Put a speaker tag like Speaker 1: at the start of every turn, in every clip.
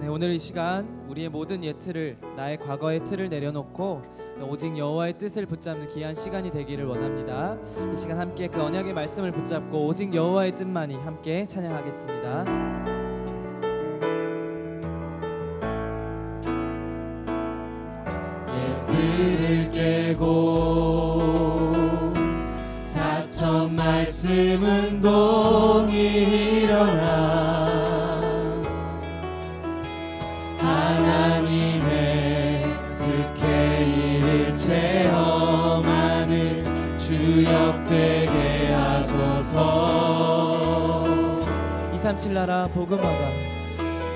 Speaker 1: 네, 오늘 이 시간 우리의 모든 예틀을 나의 과거의 틀을 내려놓고 오직 여호와의 뜻을 붙잡는 귀한 시간이 되기를 원합니다. 이 시간 함께 그 언약의 말씀을 붙잡고 오직 여호와의 뜻만이 함께 찬양하겠습니다. 237 나라 복음화가.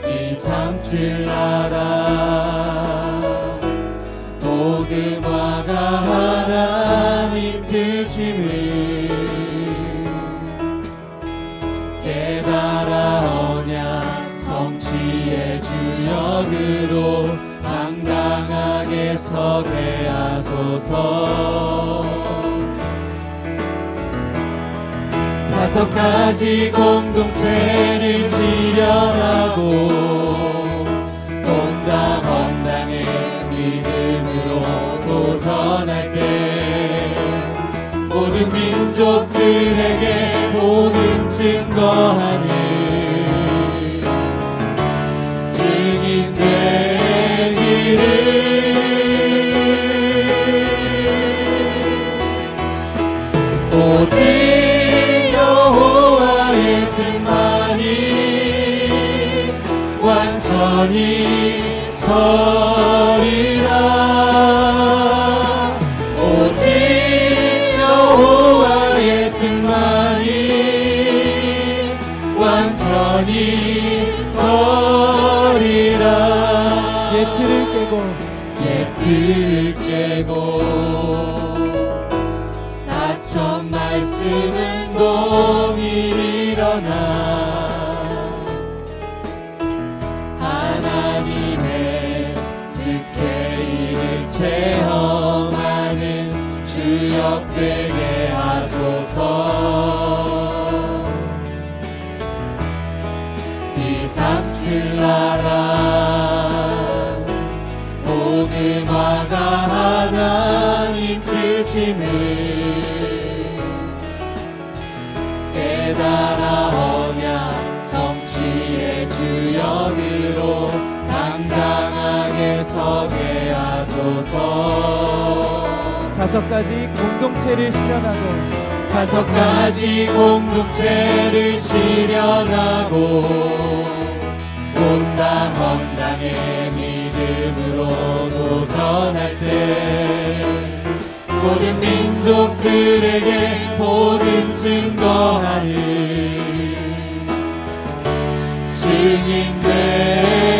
Speaker 2: 237 나라 복음화가 하나님 뜻임을 깨달아 언약 성취의 주역으로 당당하게 서게 하소서 다섯 가지 공동체를 실현하고. 본당 헌당의 믿음으로 도전할 때 모든 민족들에게 복음 증거하
Speaker 1: 예틀을 깨고.
Speaker 2: 사천 말씀 운동이 일어나. 하나님의 스케일을 체험하는 주역 되게 하소서. 이삼칠 나라 뜻임을 깨달아 언약 성취의 주역으로 당당하게 서게 하소서.
Speaker 1: 다섯 가지 공동체를 실현하고
Speaker 2: 다섯 가지 공동체를 실현하고 온당 헌당의 믿음으로 도전할 때 모든 민족들에게 복음 증거하는 증인 되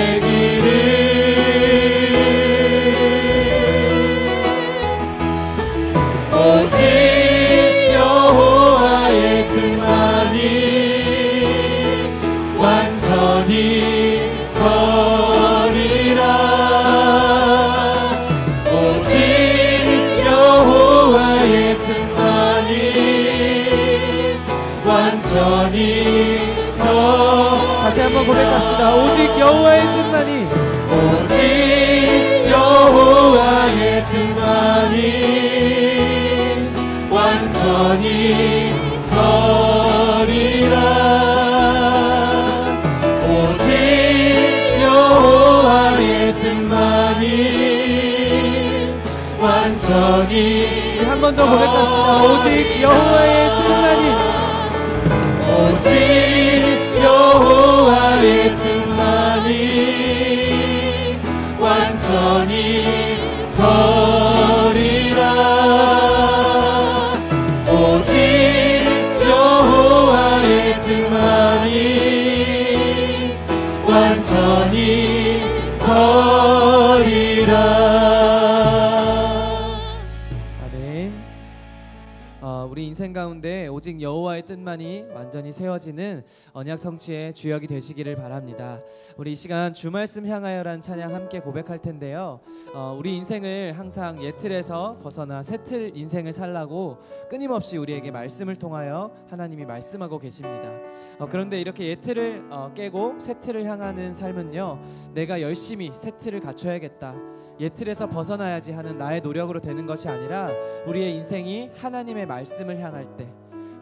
Speaker 1: 고백합시다. 오직 여호와의 뜻만이
Speaker 2: 오직 여호와의 뜻만이 완전히 서리라 오직 여호와의 뜻만이 완전히
Speaker 1: 한 번 더 고백합시다. 오직 여호와의 뜻만이
Speaker 2: 오직 뜻만이 완전히
Speaker 1: 세워지는 언약 성취의 주역이 되시기를 바랍니다. 우리 이 시간 주 말씀 향하여란 찬양 함께 고백할 텐데요. 어, 우리 인생을 항상 옛틀에서 벗어나 새틀 인생을 살라고 끊임없이 우리에게 말씀을 통하여 하나님이 말씀하고 계십니다. 어, 그런데 이렇게 옛틀을 어, 깨고 새틀을 향하는 삶은요. 내가 열심히 새틀을 갖춰야겠다. 옛틀에서 벗어나야지 하는 나의 노력으로 되는 것이 아니라 우리의 인생이 하나님의 말씀을 향할 때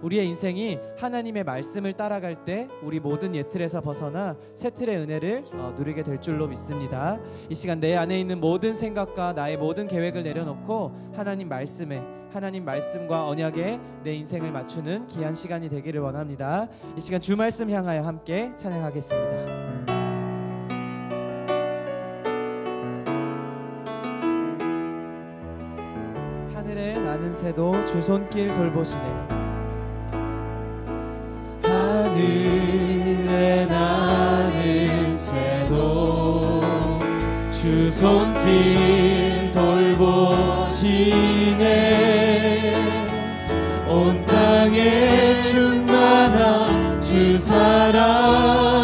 Speaker 1: 우리의 인생이 하나님의 말씀을 따라갈 때 우리 모든 옛틀에서 벗어나 새 틀의 은혜를 어, 누리게 될 줄로 믿습니다. 이 시간 내 안에 있는 모든 생각과 나의 모든 계획을 내려놓고 하나님 말씀에 하나님 말씀과 언약에 내 인생을 맞추는 귀한 시간이 되기를 원합니다. 이 시간 주 말씀 향하여 함께 찬양하겠습니다. 하늘에 나는 새도 주 손길 돌보시네
Speaker 2: 하늘에 나는 새도 주 손길 돌보시네 온 땅에 충만한 주 사랑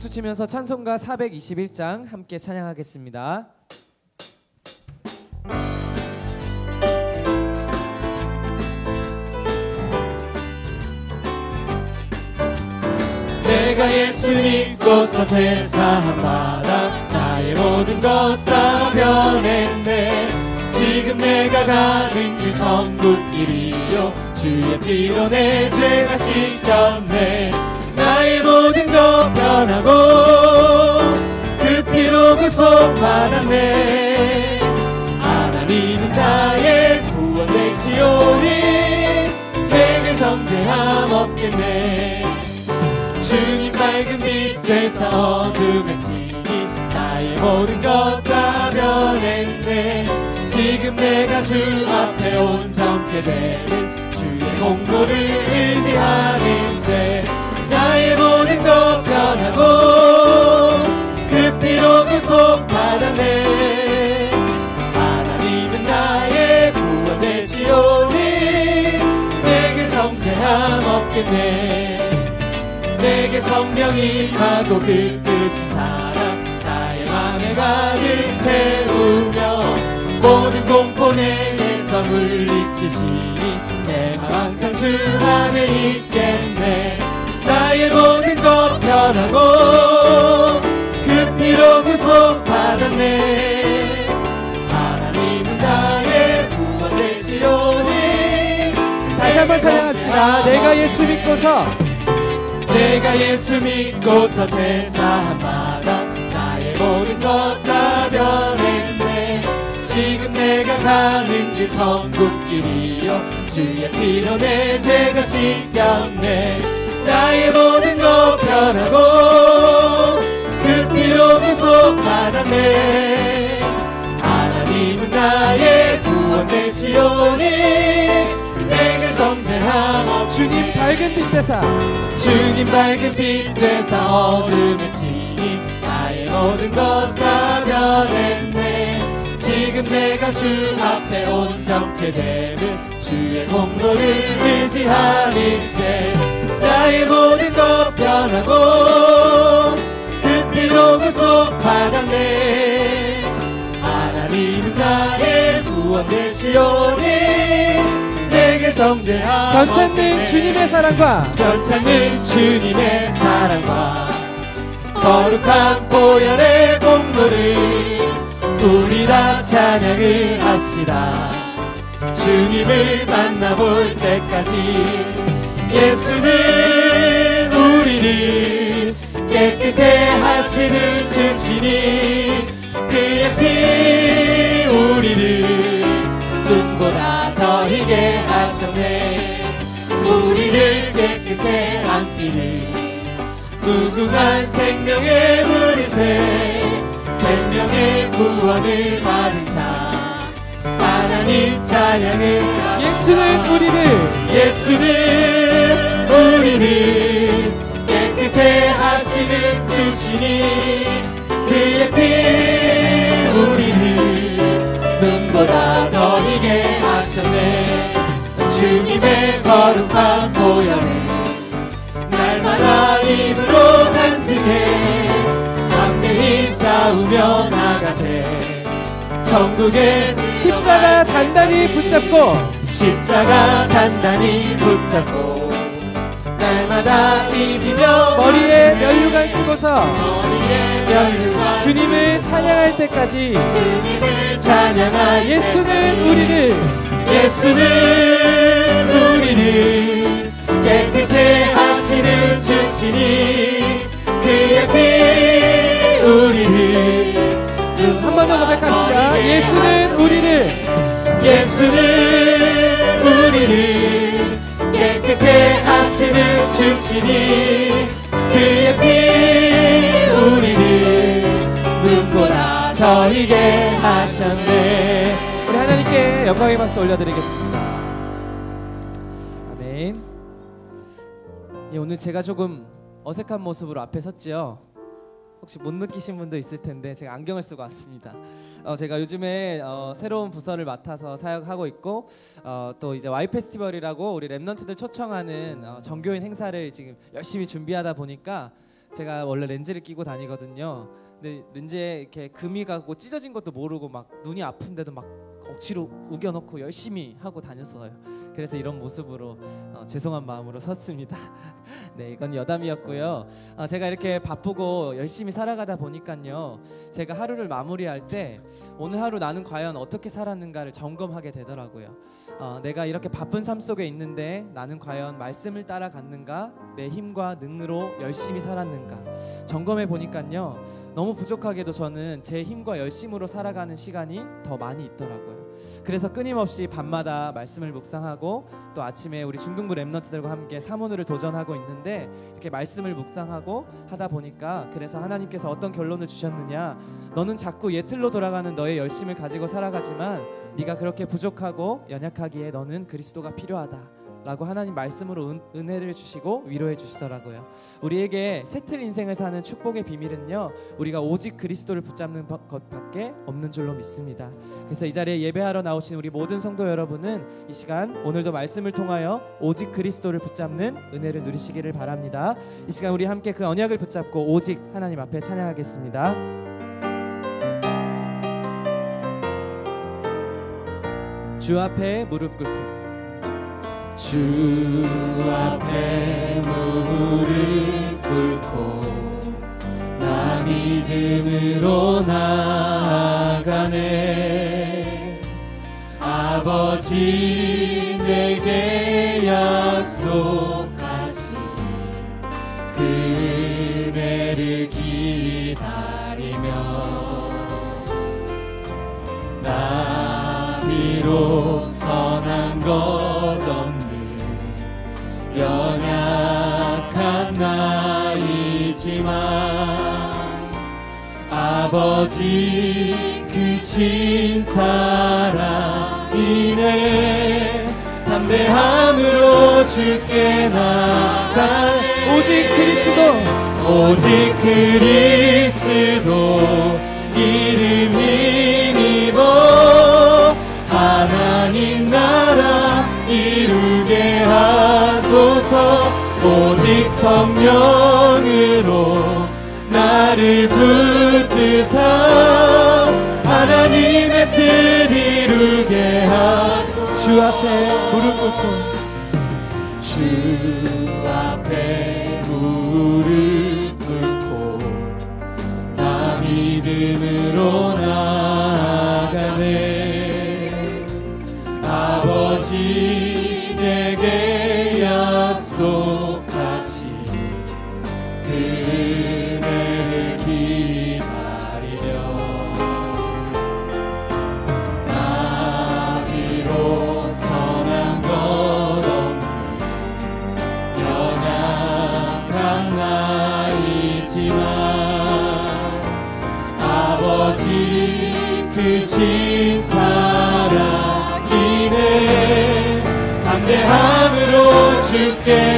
Speaker 1: 박수 치면서 찬송가 421장 함께 찬양하겠습니다.
Speaker 2: 내가 예수 믿고서 바라 나의 모든 것 다 변했네. 지금 내가 가는 길 천국 길이요 주의 피로 내 죄가 씻겼네 나의 모든 것 변하고 그 피로 구속 받았네 하나님은 나의 구원 되시오니 내게 정죄함 없겠네. 주님 밝은 빛 되사 어둠에 치니 나의 모든 것 다 변했네. 지금 내가 주 앞에 온전케 되는 주의 공로를 의지하니세 나의 모든 것 변하고 그 피로 구속 받았네 하나님은 나의 구원 되시오니 내게 정죄함 없겠네. 내게 성령이 임하고 그 크신 사랑 나의 맘에 가득 채우며 모든 공포 내게서 물리치시니 내맘 항상 주 안에 있겠네 나의 모든 것 변하고 그 피로 구속 받았네. 하나님은 나의 구원 되시오니
Speaker 1: 다시 한번 찬양합시다. 내가 예수 믿고서
Speaker 2: 내가 예수 믿고서 제사한 바다 나의 모든 것 다 변했네. 지금 내가 가는 길 천국길이요 주의 피로 내 죄가 씻겼네 나의 모든 것 변하고 그 피로 구속 받았네 하나님은 나의 구원 되시오니 내게 정죄함 없
Speaker 1: 주님 밝은 빛 되사.
Speaker 2: 주님 밝은 빛 되사 어둠을 치니 나의 모든 것 다 변했네. 지금 내가 주 앞에 온전케 되는 주의 공로를 의지하리세 나의 모든 것 변하고 그 피로 구속 받았네 하나님은 나의 구원 되시오니 내게 정죄함
Speaker 1: 변찮는. 주님의 사랑과
Speaker 2: 변찮는 주님의 사랑과 거룩한 보혈의 공로를 우리 다 찬양을 합시다 주님을 만나볼 때까지 예수는 우리를 깨끗해 하시는 주시니 그의 피 우리를 눈보다 더 희게 하셨네. 우리를 깨끗해 한 피를 무궁한 생명의 물이세 생명의 구원을 받은 자. 하나님 찬양을
Speaker 1: 예수는 우리를.
Speaker 2: 예수는 우리를 깨끗해 하시는 주시니 그의 피 우리를 눈보다 더 희게 하셨네. 주님의 거룩한 보혈을 날마다 입으로 간직해 담대히 싸우며 나가세. 천국의
Speaker 1: 십자가 단단히 붙잡고
Speaker 2: 십자가 단단히 붙잡고 날마다 이기며
Speaker 1: 머리에 면류관 쓰고서
Speaker 2: 머리에 면류관
Speaker 1: 주님을 찬양할 때까지
Speaker 2: 주님을 찬양할
Speaker 1: 예수는 우리를
Speaker 2: 예수는 우리를 깨끗게 하시는 주시니 그의 피 우리를
Speaker 1: 한 번 더 고백합시다. 예수는 우리를
Speaker 2: 예수는 우리를 깨끗게 하시는 주시니 그의 피 우리를 눈보다 더 이게 하셨네
Speaker 1: 우리 하나님께 영광의 박수 올려드리겠습니다. 아멘. 예, 오늘 제가 조금 어색한 모습으로 앞에 섰지요. 혹시 못 느끼신 분도 있을 텐데 제가 안경을 쓰고 왔습니다. 어, 제가 요즘에 어, 새로운 부서를 맡아서 사역하고 있고 어, 또 이제 와이 페스티벌이라고 우리 랩런트들 초청하는 어, 정교인 행사를 지금 열심히 준비하다 보니까 제가 원래 렌즈를 끼고 다니거든요. 근데 렌즈에 이렇게 금이 가고 찢어진 것도 모르고 막 눈이 아픈데도 막 억지로 우겨놓고 열심히 하고 다녔어요. 그래서 이런 모습으로 어, 죄송한 마음으로 섰습니다. 네, 이건 여담이었고요. 어, 제가 이렇게 바쁘고 열심히 살아가다 보니까요, 제가 하루를 마무리할 때 오늘 하루 나는 과연 어떻게 살았는가를 점검하게 되더라고요. 어, 내가 이렇게 바쁜 삶 속에 있는데 나는 과연 말씀을 따라갔는가, 내 힘과 능으로 열심히 살았는가 점검해 보니까요, 너무 부족하게도 저는 제 힘과 열심으로 살아가는 시간이 더 많이 있더라고요. 그래서 끊임없이 밤마다 말씀을 묵상하고 또 아침에 우리 중등부 랩런트들과 함께 사모누를 도전하고 있는데 이렇게 말씀을 묵상하고 하다 보니까 그래서 하나님께서 어떤 결론을 주셨느냐 너는 자꾸 옛틀로 돌아가는 너의 열심을 가지고 살아가지만 네가 그렇게 부족하고 연약하기에 너는 그리스도가 필요하다. 라고 하나님 말씀으로 은, 은혜를 주시고 위로해 주시더라고요. 우리에게 새틀 인생을 사는 축복의 비밀은요. 우리가 오직 그리스도를 붙잡는 것- 것밖에 없는 줄로 믿습니다. 그래서 이 자리에 예배하러 나오신 우리 모든 성도 여러분은 이 시간 오늘도 말씀을 통하여 오직 그리스도를 붙잡는 은혜를 누리시기를 바랍니다. 이 시간 우리 함께 그 언약을 붙잡고 오직 하나님 앞에 찬양하겠습니다. 주 앞에 무릎 꿇고
Speaker 2: 주 앞에 무릎 꿇고 나 믿음으로 나아가네. 아버지 내게 약속하신 그 은혜를 기다리며 나 비록 선한 것 아버지 크신 사랑이네. 담대함으로 주께 나가
Speaker 1: 오직 그리스도.
Speaker 2: 오직 그리스도. 이름 힘입어 하나님 나라 이루게 하소서. 오직 성령으로 나를 붙 드사 하나님의 뜻 이루게 하소서.
Speaker 1: 주 앞에 무릎 꿇고
Speaker 2: 담대함으로 주께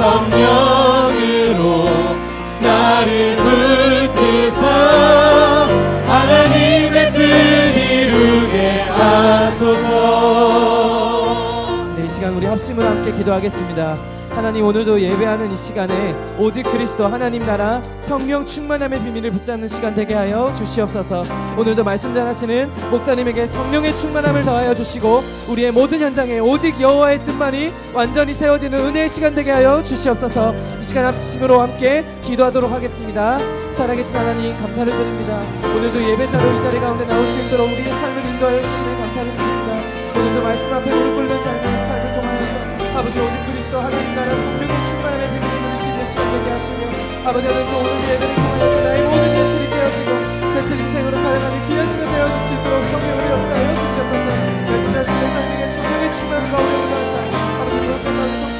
Speaker 2: 성령으로 나를 붙드사 하나님의 뜻 이루게 하소서
Speaker 1: 네, 이 시간 우리 합심으로 함께 기도하겠습니다. 하나님 오늘도 예배하는 이 시간에 오직 그리스도 하나님 나라 성령 충만함의 비밀을 붙잡는 시간 되게 하여 주시옵소서. 오늘도 말씀 전하시는 목사님에게 성령의 충만함을 더하여 주시고 우리의 모든 현장에 오직 여호와의 뜻만이 완전히 세워지는 은혜의 시간 되게 하여 주시옵소서. 이 시간 합심으로 함께 기도하도록 하겠습니다. 살아계신 하나님 감사를 드립니다. 오늘도 예배자로 이 자리 가운데 나올 수 있도록 우리의 삶을 인도하여 주시는 감사를 드립니다. 오늘도 말씀 앞에 무릎 꿇는 삶을 삶을 통하여서 아버지 오직 그리스도 하나님 나라 성령의 충만함의 비밀을 누릴 수 있는 시간 되게 하시며 아버지 하나님 오늘 예배를 통하여서 나의 모든 예틀이 깨어지고 새틀 인생으로 살아가는 귀한 시간 되어질 수 있도록 성령을 역사하여 주시옵소서. 말씀하시는 삶에게 성령의 충만함 가운데 올라가사 아버지 성실한 하나님의 언약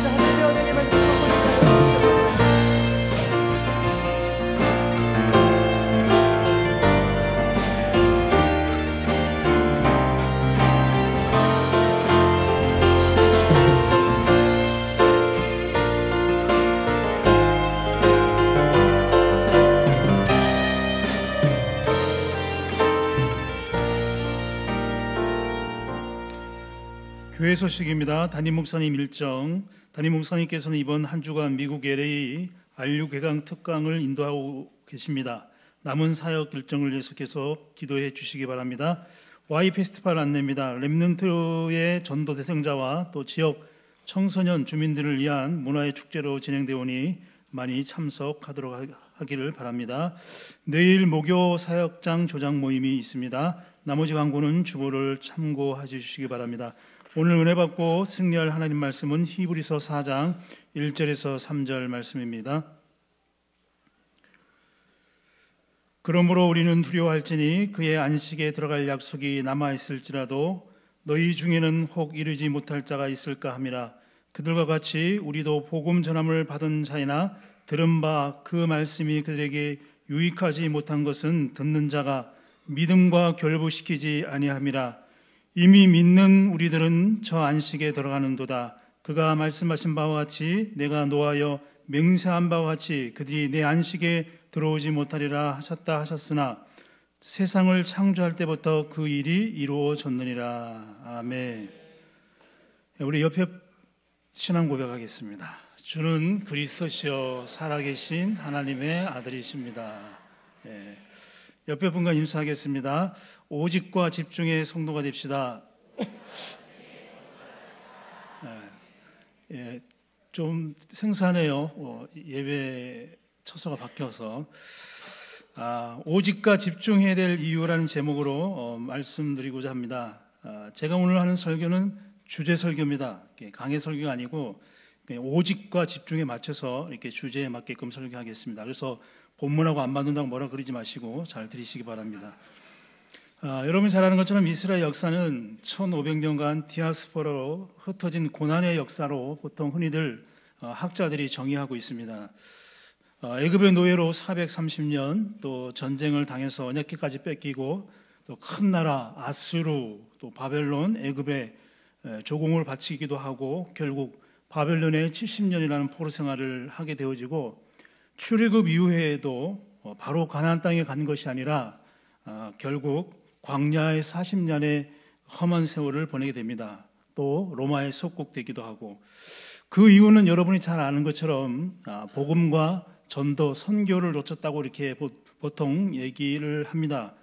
Speaker 3: 교회 소식입니다. 담임 목사님 일정. 담임 목사님께서는 이번 한 주간 미국 LA 안류 개강 특강을 인도하고 계십니다. 남은 사역 일정을 계속해서 기도해 주시기 바랍니다. Y 페스티벌 안내입니다. 렘넌트의 전도 대상자와 또 지역 청소년 주민들을 위한 문화의 축제로 진행되오니 많이 참석하도록 하기를 바랍니다. 내일 목요 사역장 조장 모임이 있습니다. 나머지 광고는 주보를 참고해 주시기 바랍니다. 오늘 은혜 받고 승리할 하나님 말씀은 히브리서 4장 1절에서 3절 말씀입니다. 그러므로 우리는 두려워할지니 그의 안식에 들어갈 약속이 남아 있을지라도 너희 중에는 혹 이르지 못할 자가 있을까 함이라 그들과 같이 우리도 복음 전함을 받은 자이나 들은 바 그 말씀이 그들에게 유익하지 못한 것은 듣는 자가 믿음과 결부시키지 아니함이라 이미 믿는 우리들은 저 안식에 들어가는도다. 그가 말씀하신 바와 같이 내가 노하여 맹세한 바와 같이 그들이 내 안식에 들어오지 못하리라 하셨다 하셨으나 세상을 창조할 때부터 그 일이 이루어졌느니라. 아멘. 우리 옆에 신앙 고백하겠습니다. 주는 그리스도시요 살아계신 하나님의 아들이십니다. 예. 옆에 분과 인사하겠습니다. 오직과 집중의 성도가 됩시다. 예, 예, 좀 생소하네요. 어, 예배 처소가 바뀌어서 아, 오직과 집중해야 될 이유라는 제목으로 어, 말씀드리고자 합니다. 아, 제가 오늘 하는 설교는 주제 설교입니다. 강의 설교가 아니고 오직과 집중에 맞춰서 이렇게 주제에 맞게끔 설교하겠습니다. 그래서 본문하고 안 맞는다고 뭐라 그러지 마시고 잘 들으시기 바랍니다. 아, 여러분 잘 아는 것처럼 이스라엘 역사는 1500년간 디아스포라로 흩어진 고난의 역사로 보통 흔히들 어, 학자들이 정의하고 있습니다. 어, 애굽의 노예로 430년 또 전쟁을 당해서 언약기까지 뺏기고 또 큰 나라 아수르 또 바벨론 애굽에 조공을 바치기도 하고 결국 바벨론에 70년이라는 포로 생활을 하게 되어지고 출애굽 이후에도 어, 바로 가나안 땅에 간 것이 아니라 어, 결국 광야의 40년의 험한 세월을 보내게 됩니다. 또 로마에 속국되기도 하고 그 이유는 여러분이 잘 아는 것처럼 아, 복음과 전도 선교를 놓쳤다고 이렇게 보통 얘기를 합니다.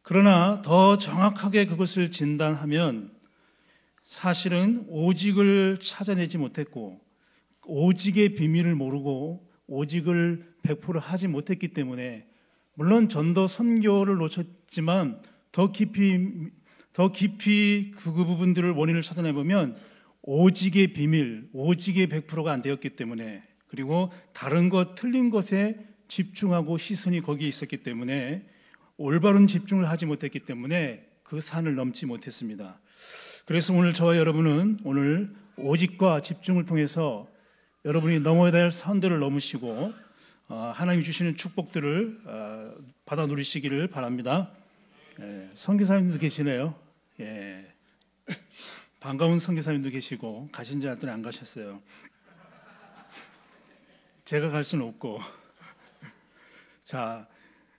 Speaker 3: 그러나 더 정확하게 그것을 진단하면 사실은 오직을 찾아내지 못했고 오직의 비밀을 모르고 오직을 100% 하지 못했기 때문에 물론 전도 선교를 놓쳤지만 더 깊이 더 깊이 그 부분들을 원인을 찾아내 보면 오직의 비밀, 오직의 100%가 안 되었기 때문에 그리고 다른 것 틀린 것에 집중하고 시선이 거기에 있었기 때문에 올바른 집중을 하지 못했기 때문에 그 산을 넘지 못했습니다. 그래서 오늘 저와 여러분은 오늘 오직과 집중을 통해서 여러분이 넘어야 될 산들을 넘으시고 어, 하나님 주시는 축복들을 어, 받아 누리시기를 바랍니다. 예, 선교사님도 계시네요. 예. 반가운 선교사님도 계시고 가신 지 알더니 안 가셨어요. 제가 갈 수는 없고. 자,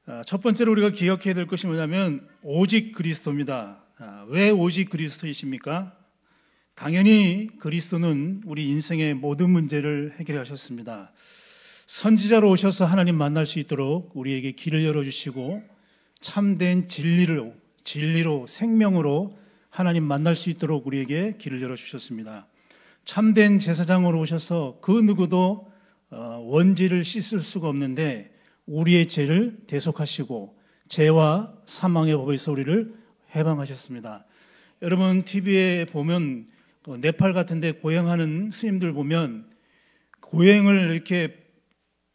Speaker 3: 아, 첫 번째로 우리가 기억해야 될 것이 뭐냐면 오직 그리스도입니다. 아, 왜 오직 그리스도이십니까? 당연히 그리스도는 우리 인생의 모든 문제를 해결하셨습니다. 선지자로 오셔서 하나님 만날 수 있도록 우리에게 길을 열어주시고 참된 진리로, 진리로, 생명으로 하나님 만날 수 있도록 우리에게 길을 열어주셨습니다. 참된 제사장으로 오셔서 그 누구도 어, 원죄를 씻을 수가 없는데 우리의 죄를 대속하시고 죄와 사망의 법에서 우리를 해방하셨습니다. 여러분 TV에 보면 그 네팔 같은 데 고행하는 스님들 보면 고행을 이렇게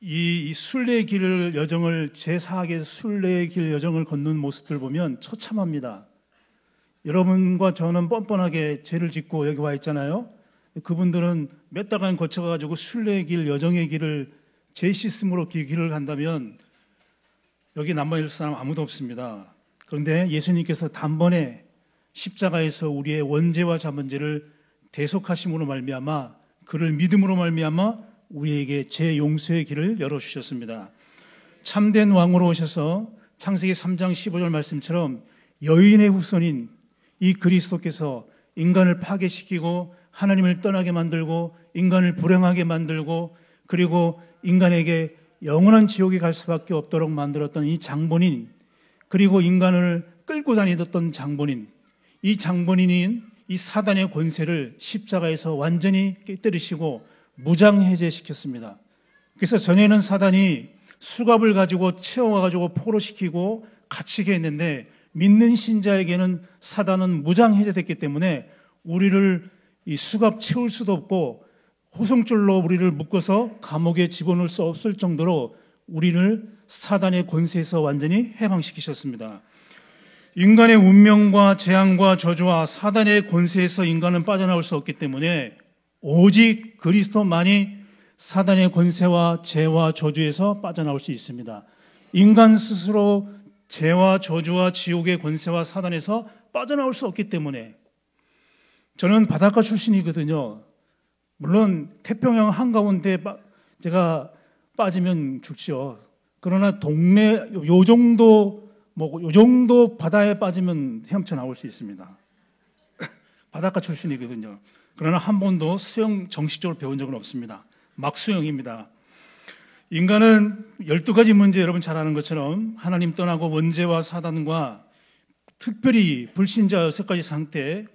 Speaker 3: 이 순례의 길을 여정을 제4학의 순례의 길 여정을 걷는 모습들 보면 처참합니다. 여러분과 저는 뻔뻔하게 죄를 짓고 여기 와 있잖아요. 그분들은 몇 달간 거쳐가지고 순례의 길, 여정의 길을 제 시스템으로 길을 간다면 여기 남아있을 사람 아무도 없습니다. 그런데 예수님께서 단번에 십자가에서 우리의 원죄와 자문죄를 대속하심으로 말미암아 그를 믿음으로 말미암아 우리에게 제 용서의 길을 열어 주셨습니다. 참된 왕으로 오셔서 창세기 3장 15절 말씀처럼 여인의 후손인 이 그리스도께서 인간을 파괴시키고 하나님을 떠나게 만들고 인간을 불행하게 만들고 그리고 인간에게 영원한 지옥에 갈 수밖에 없도록 만들었던 이 장본인 그리고 인간을 끌고 다니던 장본인 이 장본인인 이 사단의 권세를 십자가에서 완전히 깨뜨리시고 무장해제시켰습니다. 그래서 전에는 사단이 수갑을 가지고 채워가지고 포로시키고 갇히게 했는데 믿는 신자에게는 사단은 무장해제됐기 때문에 우리를 이 수갑 채울 수도 없고 호송줄로 우리를 묶어서 감옥에 집어넣을 수 없을 정도로 우리를 사단의 권세에서 완전히 해방시키셨습니다. 인간의 운명과 재앙과 저주와 사단의 권세에서 인간은 빠져나올 수 없기 때문에 오직 그리스도만이 사단의 권세와 죄와 저주에서 빠져나올 수 있습니다. 인간 스스로 죄와 저주와 지옥의 권세와 사단에서 빠져나올 수 없기 때문에 저는 바닷가 출신이거든요. 물론 태평양 한가운데 제가 빠지면 죽죠. 그러나 동네 요 정도 뭐 요 정도 바다에 빠지면 헤엄쳐 나올 수 있습니다. 바닷가 출신이거든요. 그러나 한 번도 수영 정식적으로 배운 적은 없습니다. 막 수영입니다. 인간은 12가지 문제 여러분 잘 아는 것처럼 하나님 떠나고 원죄와 사단과 특별히 불신자 여섯 가지 상태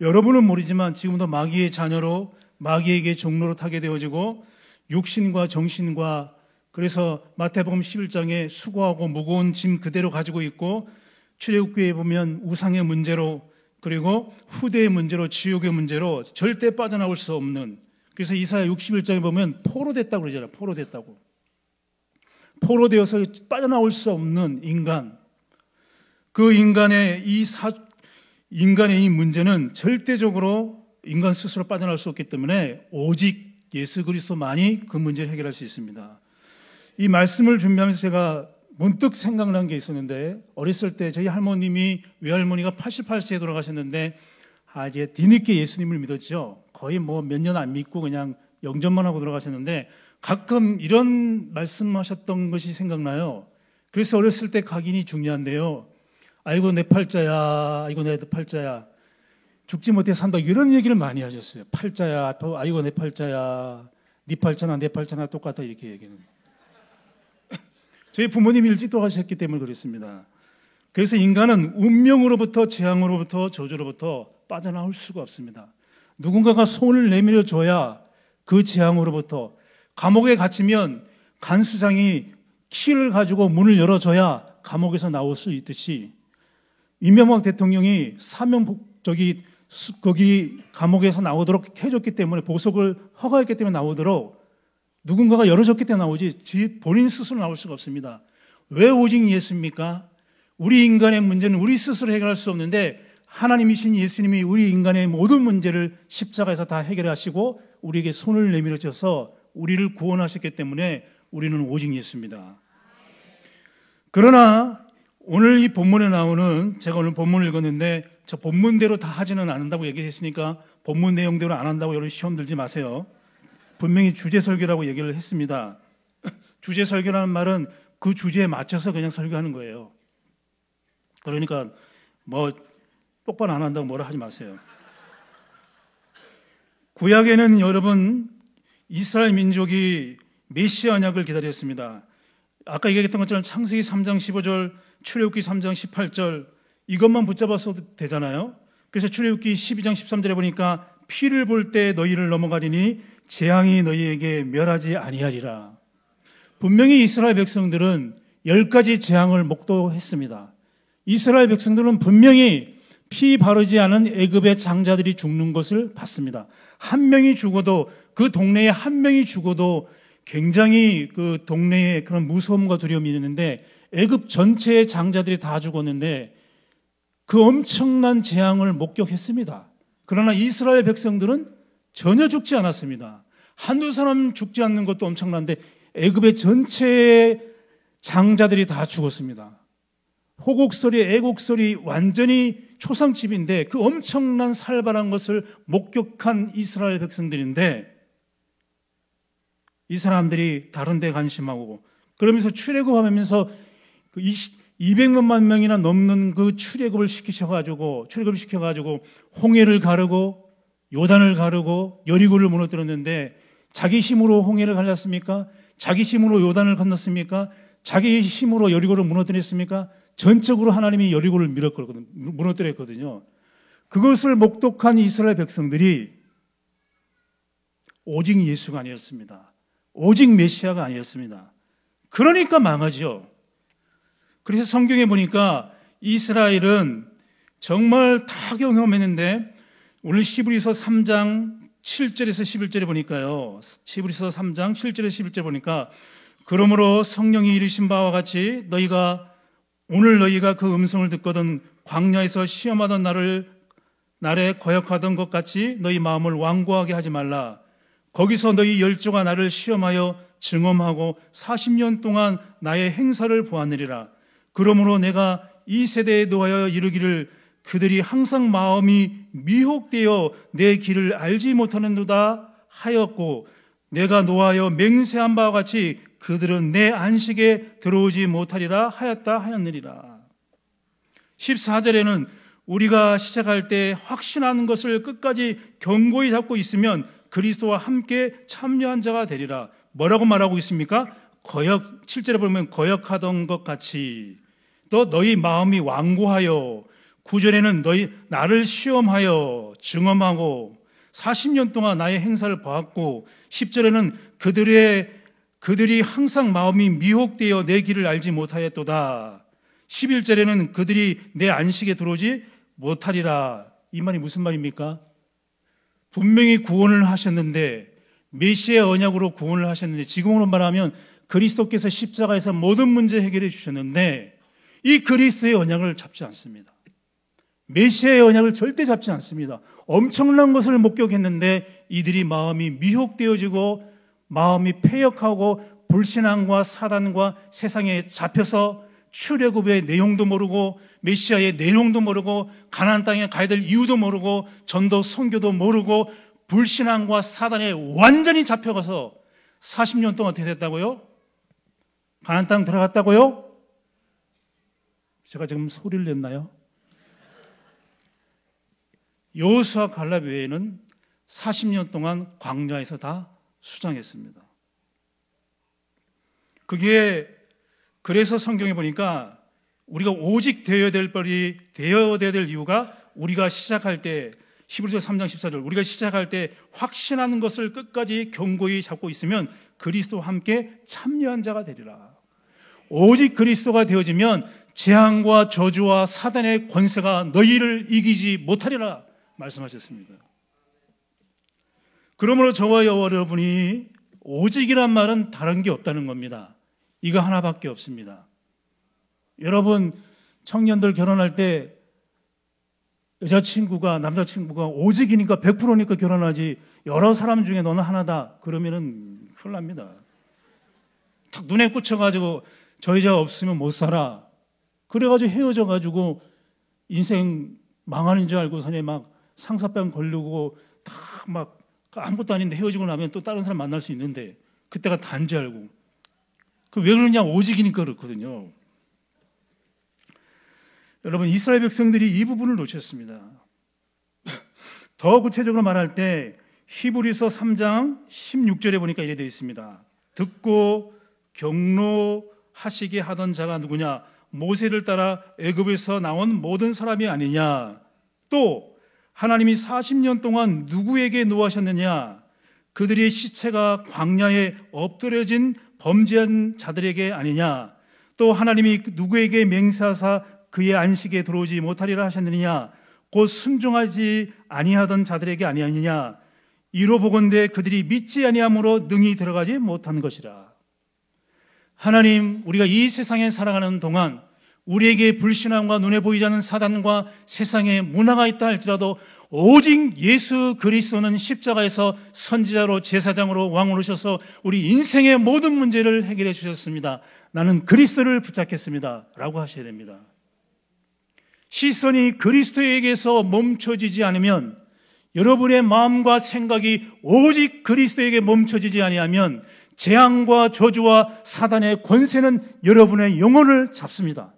Speaker 3: 여러분은 모르지만 지금도 마귀의 자녀로 마귀에게 종로로 타게 되어지고 육신과 정신과 그래서 마태복음 11장에 수고하고 무거운 짐 그대로 가지고 있고 출애굽기에 보면 우상의 문제로 그리고 후대의 문제로 지옥의 문제로 절대 빠져나올 수 없는 그래서 이사야 61장에 보면 포로 됐다고 그러잖아요. 포로 됐다고. 포로 되어서 빠져나올 수 없는 인간. 그 인간의 이 사, 인간의 이 문제는 절대적으로 인간 스스로 빠져나올 수 없기 때문에 오직 예수 그리스도만이 그 문제를 해결할 수 있습니다. 이 말씀을 준비하면서 제가 문득 생각난 게 있었는데 어렸을 때 저희 할머님이 외할머니가 88세에 돌아가셨는데 아 이제 뒤늦게 예수님을 믿었죠. 거의 뭐 몇 년 안 믿고 그냥 영접만 하고 돌아가셨는데 가끔 이런 말씀하셨던 것이 생각나요. 그래서 어렸을 때 각인이 중요한데요. 아이고 내 팔자야, 아이고 내 팔자야, 죽지 못해 산다 이런 얘기를 많이 하셨어요. 팔자야, 아이고 내 팔자야, 네 팔자나 내 팔자나 똑같다 이렇게 얘기는. 저희 부모님이 일찍 돌아가셨기 때문에 그렇습니다. 그래서 인간은 운명으로부터 재앙으로부터 저주로부터 빠져나올 수가 없습니다. 누군가가 손을 내밀어 줘야 그 재앙으로부터 감옥에 갇히면 간수장이 키를 가지고 문을 열어줘야 감옥에서 나올 수 있듯이 이명박 대통령이 사명 저기 거기 감옥에서 나오도록 해줬기 때문에 보석을 허가했기 때문에 나오도록 누군가가 열어줬기 때문에 나오지 본인 스스로 나올 수가 없습니다. 왜 오직 예수입니까? 우리 인간의 문제는 우리 스스로 해결할 수 없는데 하나님이신 예수님이 우리 인간의 모든 문제를 십자가에서 다 해결하시고 우리에게 손을 내밀어 셔서 우리를 구원하셨기 때문에 우리는 오직 예수입니다. 그러나 오늘 이 본문에 나오는 제가 오늘 본문을 읽었는데 저 본문대로 다 하지는 않는다고 얘기했으니까 본문 내용대로 안 한다고 여러분 시험 들지 마세요. 분명히 주제 설교라고 얘기를 했습니다. 주제 설교라는 말은 그 주제에 맞춰서 그냥 설교하는 거예요. 그러니까 뭐 똑바로 안 한다고 뭐라 하지 마세요. 구약에는 여러분 이스라엘 민족이 메시아 언약을 기다렸습니다. 아까 얘기했던 것처럼 창세기 3장 15절, 출애굽기 3장 18절 이것만 붙잡았어도 되잖아요. 그래서 출애굽기 12장 13절에 보니까 피를 볼 때 너희를 넘어가리니 재앙이 너희에게 멸하지 아니하리라. 분명히 이스라엘 백성들은 열 가지 재앙을 목도했습니다. 이스라엘 백성들은 분명히 피 바르지 않은 애굽의 장자들이 죽는 것을 봤습니다. 한 명이 죽어도 그 동네에 한 명이 죽어도 굉장히 그 동네에 그런 무서움과 두려움이 있는데 애굽 전체의 장자들이 다 죽었는데 그 엄청난 재앙을 목격했습니다. 그러나 이스라엘 백성들은 전혀 죽지 않았습니다. 한두 사람 죽지 않는 것도 엄청난데 애굽의 전체의 장자들이 다 죽었습니다. 호곡소리, 애곡소리 완전히 초상집인데 그 엄청난 살벌한 것을 목격한 이스라엘 백성들인데 이 사람들이 다른 데 관심하고 그러면서 출애굽하면서 그 200만 명이나 넘는 그 출애굽을 시키셔 가지고 출애굽을 시켜 가지고 홍해를 가르고 요단을 가르고 여리고를 무너뜨렸는데 자기 힘으로 홍해를 갈랐습니까? 자기 힘으로 요단을 건넜습니까? 자기 힘으로 여리고를 무너뜨렸습니까? 전적으로 하나님이 여리고를. 무너뜨렸거든요. 그것을 목독한 이스라엘 백성들이 오직 예수가 아니었습니다. 오직 메시아가 아니었습니다. 그러니까 망하죠. 그래서 성경에 보니까 이스라엘은 정말 다 경험했는데 오늘 시브리서 3장 7절에서 11절에 보니까요. 시브리서 3장 7절에서 11절 보니까 그러므로 성령이 이르신 바와 같이 너희가 오늘 너희가 그 음성을 듣거든 광야에서 시험하던 나를 날에 거역하던 것 같이 너희 마음을 완고하게 하지 말라. 거기서 너희 열조가 나를 시험하여 증험하고 40년 동안 나의 행사를 보았느리라. 그러므로 내가 이 세대에 놓하여 이르기를 그들이 항상 마음이 미혹되어 내 길을 알지 못하는도다 하였고 내가 노하여 맹세한 바와 같이 그들은 내 안식에 들어오지 못하리라 하였다 하였느니라. 14절에는 우리가 시작할 때 확신하는 것을 끝까지 견고히 잡고 있으면 그리스도와 함께 참여한 자가 되리라. 뭐라고 말하고 있습니까? 거역 7절에 보면 거역하던 것 같이 또 너희 마음이 완고하여 구절에는 너희 나를 시험하여 증험하고 40년 동안 나의 행사를 봐왔고 10절에는 그들의 그들이 항상 마음이 미혹되어 내 길을 알지 못하였도다. 11절에는 그들이 내 안식에 들어오지 못하리라. 이 말이 무슨 말입니까? 분명히 구원을 하셨는데 메시의 언약으로 구원을 하셨는데 지금으로 말하면 그리스도께서 십자가에서 모든 문제 해결해 주셨는데 이 그리스도의 언약을 잡지 않습니다. 메시아의 언약을 절대 잡지 않습니다. 엄청난 것을 목격했는데 이들이 마음이 미혹되어지고 마음이 폐역하고 불신앙과 사단과 세상에 잡혀서 출애굽의 내용도 모르고 메시아의 내용도 모르고 가나안 땅에 가야 될 이유도 모르고 전도 선교도 모르고 불신앙과 사단에 완전히 잡혀가서 40년 동안 어떻게 됐다고요? 가나안 땅 들어갔다고요? 제가 지금 소리를 냈나요? 여호수아 갈렙 외에는 40년 동안 광야에서 다 수장했습니다. 그게 그래서 성경에 보니까 우리가 오직 되어야 될 뻔이 되어야 될 이유가 우리가 시작할 때 히브리서 3장 14절 우리가 시작할 때 확신하는 것을 끝까지 견고히 잡고 있으면 그리스도와 함께 참여한 자가 되리라. 오직 그리스도가 되어지면 재앙과 저주와 사단의 권세가 너희를 이기지 못하리라 말씀하셨습니다. 그러므로 저와 여러분이 오직이란 말은 다른 게 없다는 겁니다. 이거 하나밖에 없습니다. 여러분 청년들 결혼할 때 여자친구가 남자친구가 오직이니까 100%니까 결혼하지 여러 사람 중에 너는 하나다 그러면은 큰일 납니다. 탁 눈에 꽂혀가지고 저 여자 없으면 못 살아. 그래가지고 헤어져가지고 인생 망하는 줄 알고 선에 막 상사병 걸리고 다 막 아무것도 아닌데 헤어지고 나면 또 다른 사람 만날 수 있는데 그때가 단지 알고 그 왜 그러냐 오직이니까 그렇거든요. 여러분 이스라엘 백성들이 이 부분을 놓쳤습니다. 더 구체적으로 말할 때 히브리서 3장 16절에 보니까 이래 되어 있습니다. 듣고 경로하시게 하던 자가 누구냐? 모세를 따라 애굽에서 나온 모든 사람이 아니냐? 또 하나님이 40년 동안 누구에게 노하셨느냐? 그들의 시체가 광야에 엎드려진 범죄한 자들에게 아니냐? 또 하나님이 누구에게 맹세하사 그의 안식에 들어오지 못하리라 하셨느냐? 곧 순종하지 아니하던 자들에게 아니하느냐? 이로 보건대 그들이 믿지 아니함으로 능히 들어가지 못한 것이라. 하나님, 우리가 이 세상에 살아가는 동안 우리에게 불신함과 눈에 보이지 않는 사단과 세상에 문화가 있다 할지라도 오직 예수 그리스도는 십자가에서 선지자로 제사장으로 왕으로 오셔서 우리 인생의 모든 문제를 해결해 주셨습니다. 나는 그리스도를 붙잡겠습니다. 라고 하셔야 됩니다. 시선이 그리스도에게서 멈춰지지 않으면 여러분의 마음과 생각이 오직 그리스도에게 멈춰지지 아니하면 재앙과 저주와 사단의 권세는 여러분의 영혼을 잡습니다.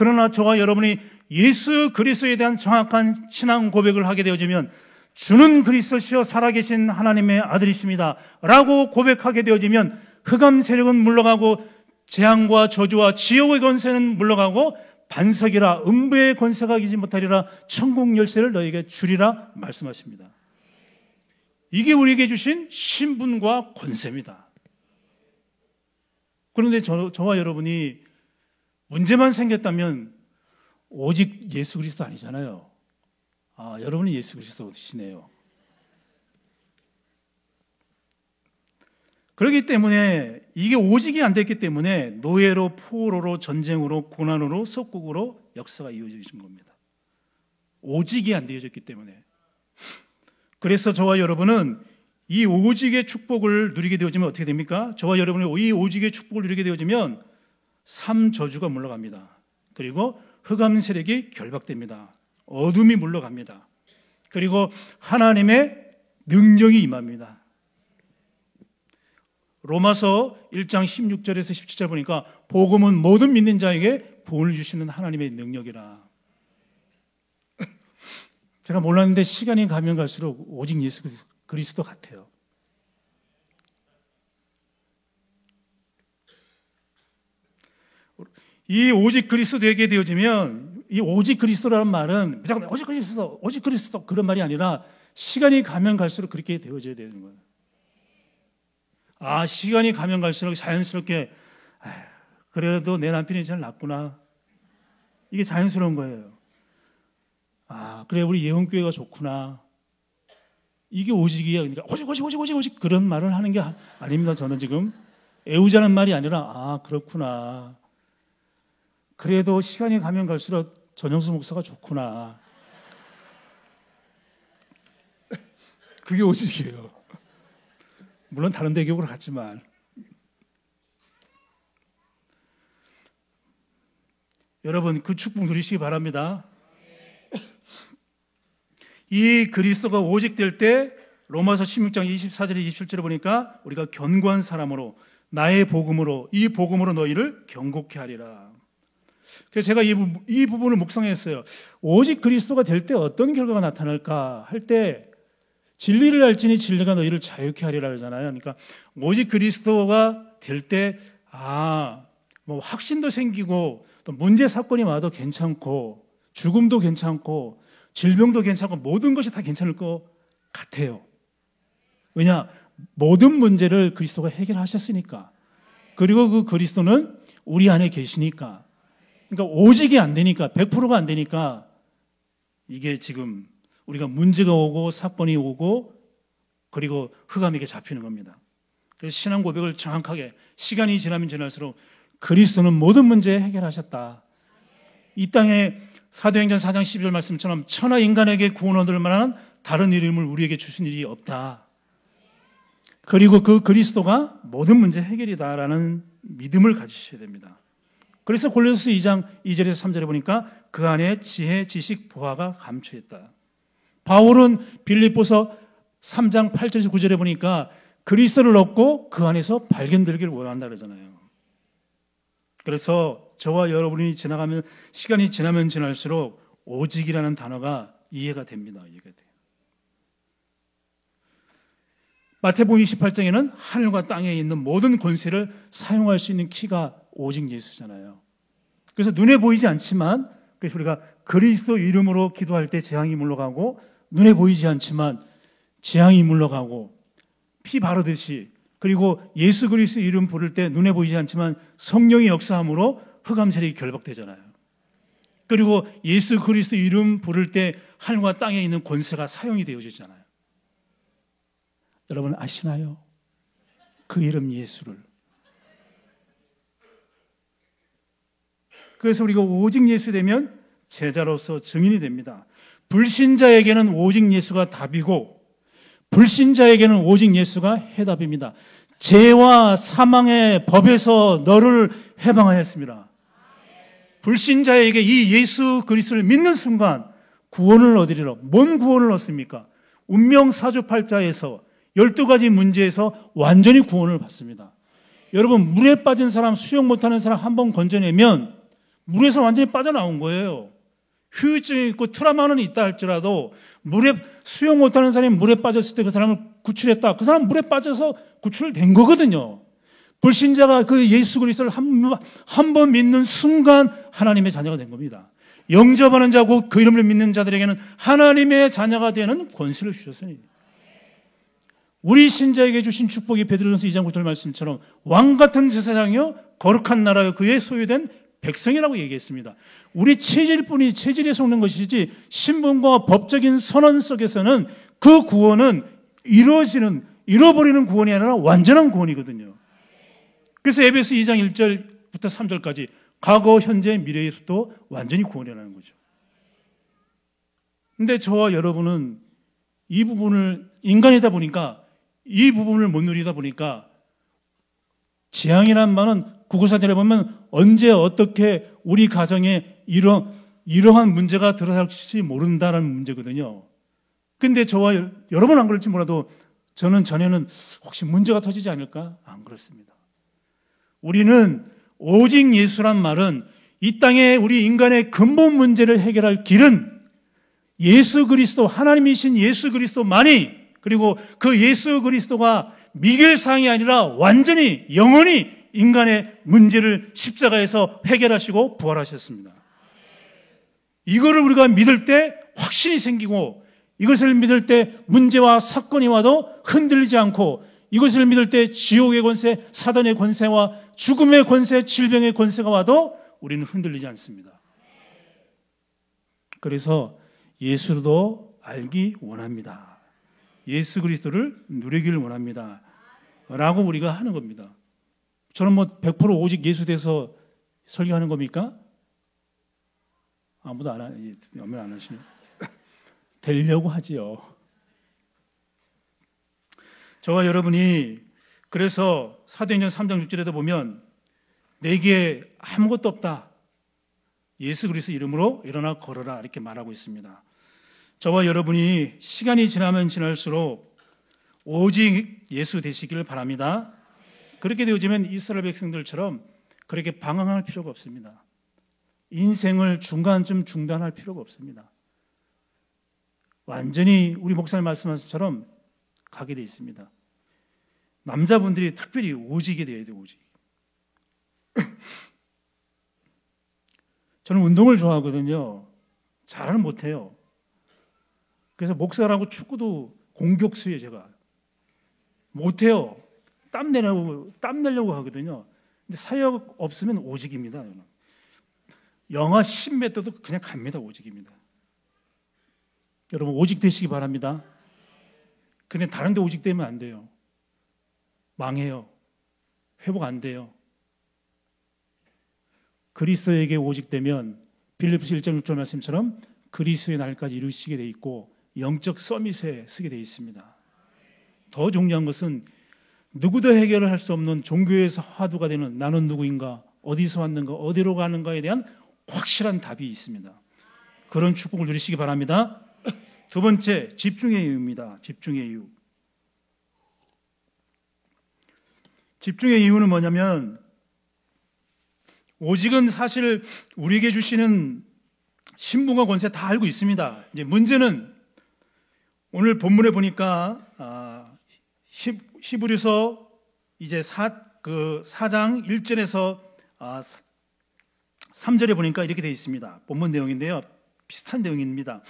Speaker 3: 그러나 저와 여러분이 예수 그리스도에 대한 정확한 신앙 고백을 하게 되어지면 주는 그리스도시여 살아계신 하나님의 아들이십니다. 라고 고백하게 되어지면 흑암 세력은 물러가고 재앙과 저주와 지옥의 권세는 물러가고 반석이라 음부의 권세가 이지 못하리라 천국 열쇠를 너에게 주리라 말씀하십니다. 이게 우리에게 주신 신분과 권세입니다. 그런데 저, 저와 여러분이 문제만 생겼다면 오직 예수 그리스도 아니잖아요. 아, 여러분이 예수 그리스도시네요. 그렇기 때문에 이게 오직이 안 됐기 때문에 노예로 포로로 전쟁으로 고난으로 속국으로 역사가 이어지신 겁니다. 오직이 안 되어졌기 때문에. 그래서 저와 여러분은 이 오직의 축복을 누리게 되어지면 어떻게 됩니까? 저와 여러분이 이 오직의 축복을 누리게 되어지면 삼 저주가 물러갑니다. 그리고 흑암 세력이 결박됩니다. 어둠이 물러갑니다. 그리고 하나님의 능력이 임합니다. 로마서 1장 16절에서 17절 보니까 복음은 모든 믿는 자에게 복을 주시는 하나님의 능력이라. 제가 몰랐는데 시간이 가면 갈수록 오직 예수 그리스도 같아요. 이 오직 그리스도에게 되어지면 이 오직 그리스도라는 말은 무조건 오직 그리스도, 오직 그리스도 그런 말이 아니라 시간이 가면 갈수록 그렇게 되어져야 되는 거예요. 아, 시간이 가면 갈수록 자연스럽게, 그래도 내 남편이 제일 낫구나. 이게 자연스러운 거예요. 아, 그래, 우리 예원교회가 좋구나. 이게 오직이야. 그러니까, 오직, 오직, 오직, 오직, 오직. 그런 말을 하는 게 아닙니다. 저는 지금. 애우자는 말이 아니라, 아, 그렇구나. 그래도 시간이 가면 갈수록 전영수 목사가 좋구나. 그게 오직이에요. 물론 다른 대교으로 갔지만 여러분 그 축복 누리시기 바랍니다. 이 그리스도가 오직 될 때 로마서 16장 24절에 27절에 보니까 우리가 견고한 사람으로 나의 복음으로 이 복음으로 너희를 경고케 하리라. 그래서 제가 이, 이 부분을 묵상했어요. 오직 그리스도가 될 때 어떤 결과가 나타날까 할 때 진리를 알지니 진리가 너희를 자유케 하리라 그러잖아요. 그러니까 오직 그리스도가 될 때 아, 뭐 확신도 생기고 또 문제 사건이 와도 괜찮고 죽음도 괜찮고 질병도 괜찮고 모든 것이 다 괜찮을 것 같아요. 왜냐? 모든 문제를 그리스도가 해결하셨으니까. 그리고 그 그리스도는 우리 안에 계시니까. 그러니까 오직이 안 되니까 100%가 안 되니까 이게 지금 우리가 문제가 오고 사건이 오고 그리고 흑암에게 잡히는 겁니다. 그래서 신앙 고백을 정확하게 시간이 지나면 지날수록 그리스도는 모든 문제 해결하셨다. 이 땅에 사도행전 4장 12절 말씀처럼 천하 인간에게 구원 얻을 만한 다른 이름을 우리에게 주신 일이 없다. 그리고 그 그리스도가 모든 문제 해결이다라는 믿음을 가지셔야 됩니다. 그래서 골로새 2장 2절에서 3절에 보니까 그 안에 지혜, 지식, 보화가 감춰 있다. 바울은 빌립보서 3장 8절에서 9절에 보니까 그리스도를 얻고 그 안에서 발견되기를 원한다 그러잖아요. 그래서 저와 여러분이 지나가면 시간이 지나면 지날수록 오직이라는 단어가 이해가 됩니다. 이해가 돼요. 마태복음 28장에는 하늘과 땅에 있는 모든 권세를 사용할 수 있는 키가 오직 예수잖아요. 그래서 눈에 보이지 않지만 그래서 우리가 그리스도 이름으로 기도할 때 재앙이 물러가고 눈에 보이지 않지만 재앙이 물러가고 피 바르듯이 그리고 예수 그리스도 이름 부를 때 눈에 보이지 않지만 성령의 역사함으로 흑암 세력이 결박되잖아요. 그리고 예수 그리스도 이름 부를 때 하늘과 땅에 있는 권세가 사용이 되어지잖아요. 여러분 아시나요? 그 이름 예수를. 그래서 우리가 오직 예수 되면 제자로서 증인이 됩니다. 불신자에게는 오직 예수가 답이고 불신자에게는 오직 예수가 해답입니다. 죄와 사망의 법에서 너를 해방하였습니다. 불신자에게 이 예수 그리스도를 믿는 순간 구원을 얻으리라. 뭔 구원을 얻습니까? 운명 사주팔자에서 12가지 문제에서 완전히 구원을 받습니다. 여러분, 물에 빠진 사람, 수영 못하는 사람 한 번 건져내면 물에서 완전히 빠져나온 거예요. 휴유증이 있고 트라우마는 있다 할지라도 물에 수영 못하는 사람이 물에 빠졌을 때 그 사람을 구출했다. 그 사람 물에 빠져서 구출된 거거든요. 불신자가 그 예수 그리스도를 한 번 믿는 순간 하나님의 자녀가 된 겁니다. 영접하는 자고 그 이름을 믿는 자들에게는 하나님의 자녀가 되는 권세를 주셨으니 우리 신자에게 주신 축복이 베드로전서 2장 9절 말씀처럼 왕 같은 제사장이요 거룩한 나라요 그의 소유된 백성이라고 얘기했습니다. 우리 체질뿐이 체질에 속는 것이지 신분과 법적인 선언 속에서는 그 구원은 이루어지는 잃어버리는 구원이 아니라 완전한 구원이거든요. 그래서 에베소 2장 1절부터 3절까지 과거, 현재, 미래에서도 완전히 구원이라는 거죠. 근데 저와 여러분은 이 부분을 인간이다 보니까 이 부분을 못 누리다 보니까 재앙이란 말은 구구사전에 보면 언제 어떻게 우리 가정에 이러, 이러한 문제가 들어갈지 모른다는 문제거든요. 근데 저와 여러분 안 그럴지 몰라도 저는 전에는 혹시 문제가 터지지 않을까? 안 그렇습니다. 우리는 오직 예수란 말은 이 땅에 우리 인간의 근본 문제를 해결할 길은 예수 그리스도, 하나님이신 예수 그리스도만이 그리고 그 예수 그리스도가 미결상이 아니라 완전히 영원히 인간의 문제를 십자가에서 해결하시고 부활하셨습니다. 이거를 우리가 믿을 때 확신이 생기고 이것을 믿을 때 문제와 사건이 와도 흔들리지 않고 이것을 믿을 때 지옥의 권세, 사단의 권세와 죽음의 권세, 질병의 권세가 와도 우리는 흔들리지 않습니다. 그래서 예수도 알기 원합니다. 예수 그리스도를 누리기를 원합니다. 라고 우리가 하는 겁니다. 저는 뭐 100% 오직 예수 돼서 설교하는 겁니까? 아무도 안, 하, 몇명 안 하시네. 되려고 하지요. 저와 여러분이 그래서 사도행전 3장 6절에도 보면 내게 아무것도 없다. 예수 그리스도 이름으로 일어나 걸어라 이렇게 말하고 있습니다. 저와 여러분이 시간이 지나면 지날수록 오직 예수 되시기를 바랍니다. 그렇게 되어지면 이스라엘 백성들처럼 그렇게 방황할 필요가 없습니다. 인생을 중간쯤 중단할 필요가 없습니다. 완전히 우리 목사님 말씀하신 것처럼 가게 돼 있습니다. 남자분들이 특별히 오직이 돼야 돼요, 오직. 저는 운동을 좋아하거든요. 잘은 못해요. 그래서 목사라고 축구도 공격수예요, 제가. 못해요. 땀 내려고, 땀 내려고 하거든요. 근데 사역 없으면 오직입니다. 영하 10m도 그냥 갑니다. 오직입니다. 여러분, 오직 되시기 바랍니다. 근데 다른 데 오직 되면 안 돼요. 망해요. 회복 안 돼요. 그리스도에게 오직되면 빌립스 1장 6절 말씀처럼 그리스도의 날까지 이루시게 돼 있고 영적 서밋에 쓰게 돼 있습니다. 더 중요한 것은 누구도 해결을 할 수 없는 종교에서 화두가 되는 나는 누구인가, 어디서 왔는가, 어디로 가는가에 대한 확실한 답이 있습니다. 그런 축복을 누리시기 바랍니다. 두 번째, 집중의 이유입니다. 집중의 이유. 집중의 이유는 뭐냐면 오직은 사실 우리에게 주시는 신분과 권세 다 알고 있습니다. 이제 문제는 오늘 본문에 보니까 아, 히브리서 이제 사, 그 4장 1절에서 아, 3절에 보니까 이렇게 되어 있습니다. 본문 내용인데요. 비슷한 내용입니다.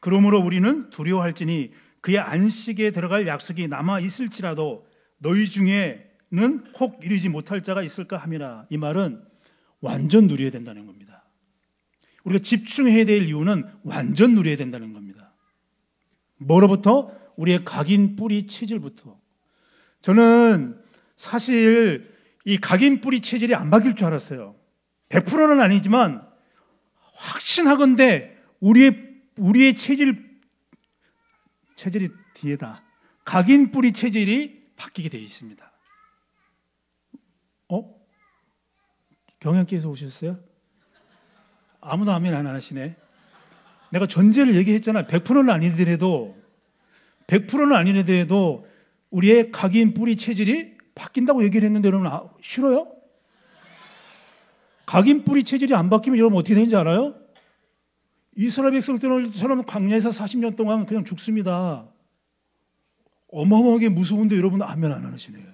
Speaker 3: 그러므로 우리는 두려워할지니 그의 안식에 들어갈 약속이 남아 있을지라도 너희 중에는 혹 이르지 못할 자가 있을까 함이라. 이 말은 완전 누려야 된다는 겁니다. 우리가 집중해야 될 이유는 완전 누려야 된다는 겁니다. 뭐로부터? 우리의 각인 뿌리 체질부터. 저는 사실 이 각인 뿌리 체질이 안 바뀔 줄 알았어요. 100%는 아니지만 확신하건대 우리의 우리의 체질 체질이 뒤에다 각인 뿌리 체질이 바뀌게 되어 있습니다. 어? 경영께서 오셨어요? 아무도 아멘 안 하시네. 내가 전제를 얘기했잖아. 100%는 아니더라도 100%는 아니더라도 우리의 각인 뿌리 체질이 바뀐다고 얘기를 했는데 여러분 아, 싫어요? 각인 뿌리 체질이 안 바뀌면 여러분 어떻게 되는지 알아요? 이스라엘 백성들처럼 광야에서 40년 동안 그냥 죽습니다. 어마어마하게 무서운데 여러분 아멘 안 하시네요.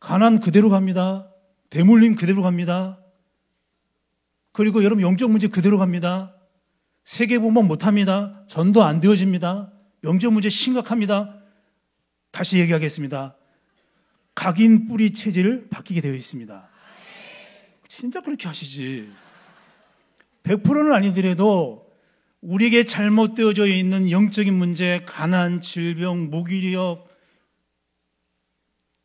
Speaker 3: 가난 그대로 갑니다. 대물림 그대로 갑니다. 그리고 여러분 영적 문제 그대로 갑니다. 세계 보면 못합니다. 전도 안 되어집니다. 영적 문제 심각합니다. 다시 얘기하겠습니다. 각인 뿌리 체질을 바뀌게 되어 있습니다. 진짜 그렇게 하시지. 100%는 아니더라도 우리에게 잘못되어져 있는 영적인 문제, 가난, 질병, 무기력,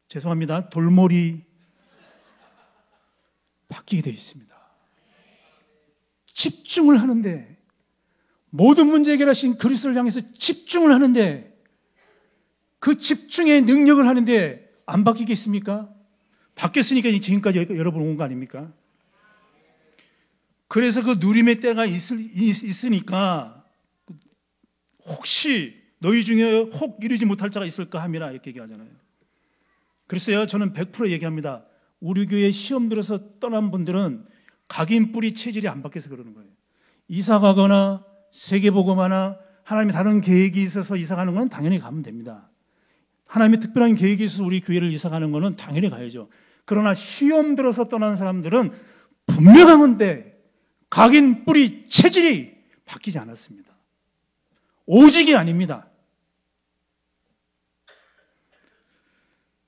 Speaker 3: 죄송합니다. 돌머리 바뀌게 되어 있습니다. 집중을 하는데 모든 문제 해결하신 그리스도를 향해서 집중을 하는데 그 집중의 능력을 하는데 안 바뀌겠습니까? 바뀌었으니까 지금까지 여러분 온 거 아닙니까? 그래서 그 누림의 때가 있을, 있으니까 혹시 너희 중에 혹 이루지 못할 자가 있을까 함이라 이렇게 얘기하잖아요. 그래서요 저는 100% 얘기합니다. 우리 교회 시험 들어서 떠난 분들은 각인 뿌리 체질이 안 바뀌어서 그러는 거예요. 이사 가거나 세계보고마나 하나님의 다른 계획이 있어서 이사 가는 건 당연히 가면 됩니다. 하나님의 특별한 계획이 있어서 우리 교회를 이사 가는 거는 당연히 가야죠. 그러나 시험 들어서 떠나는 사람들은 분명한 건데 각인 뿌리 체질이 바뀌지 않았습니다. 오직이 아닙니다.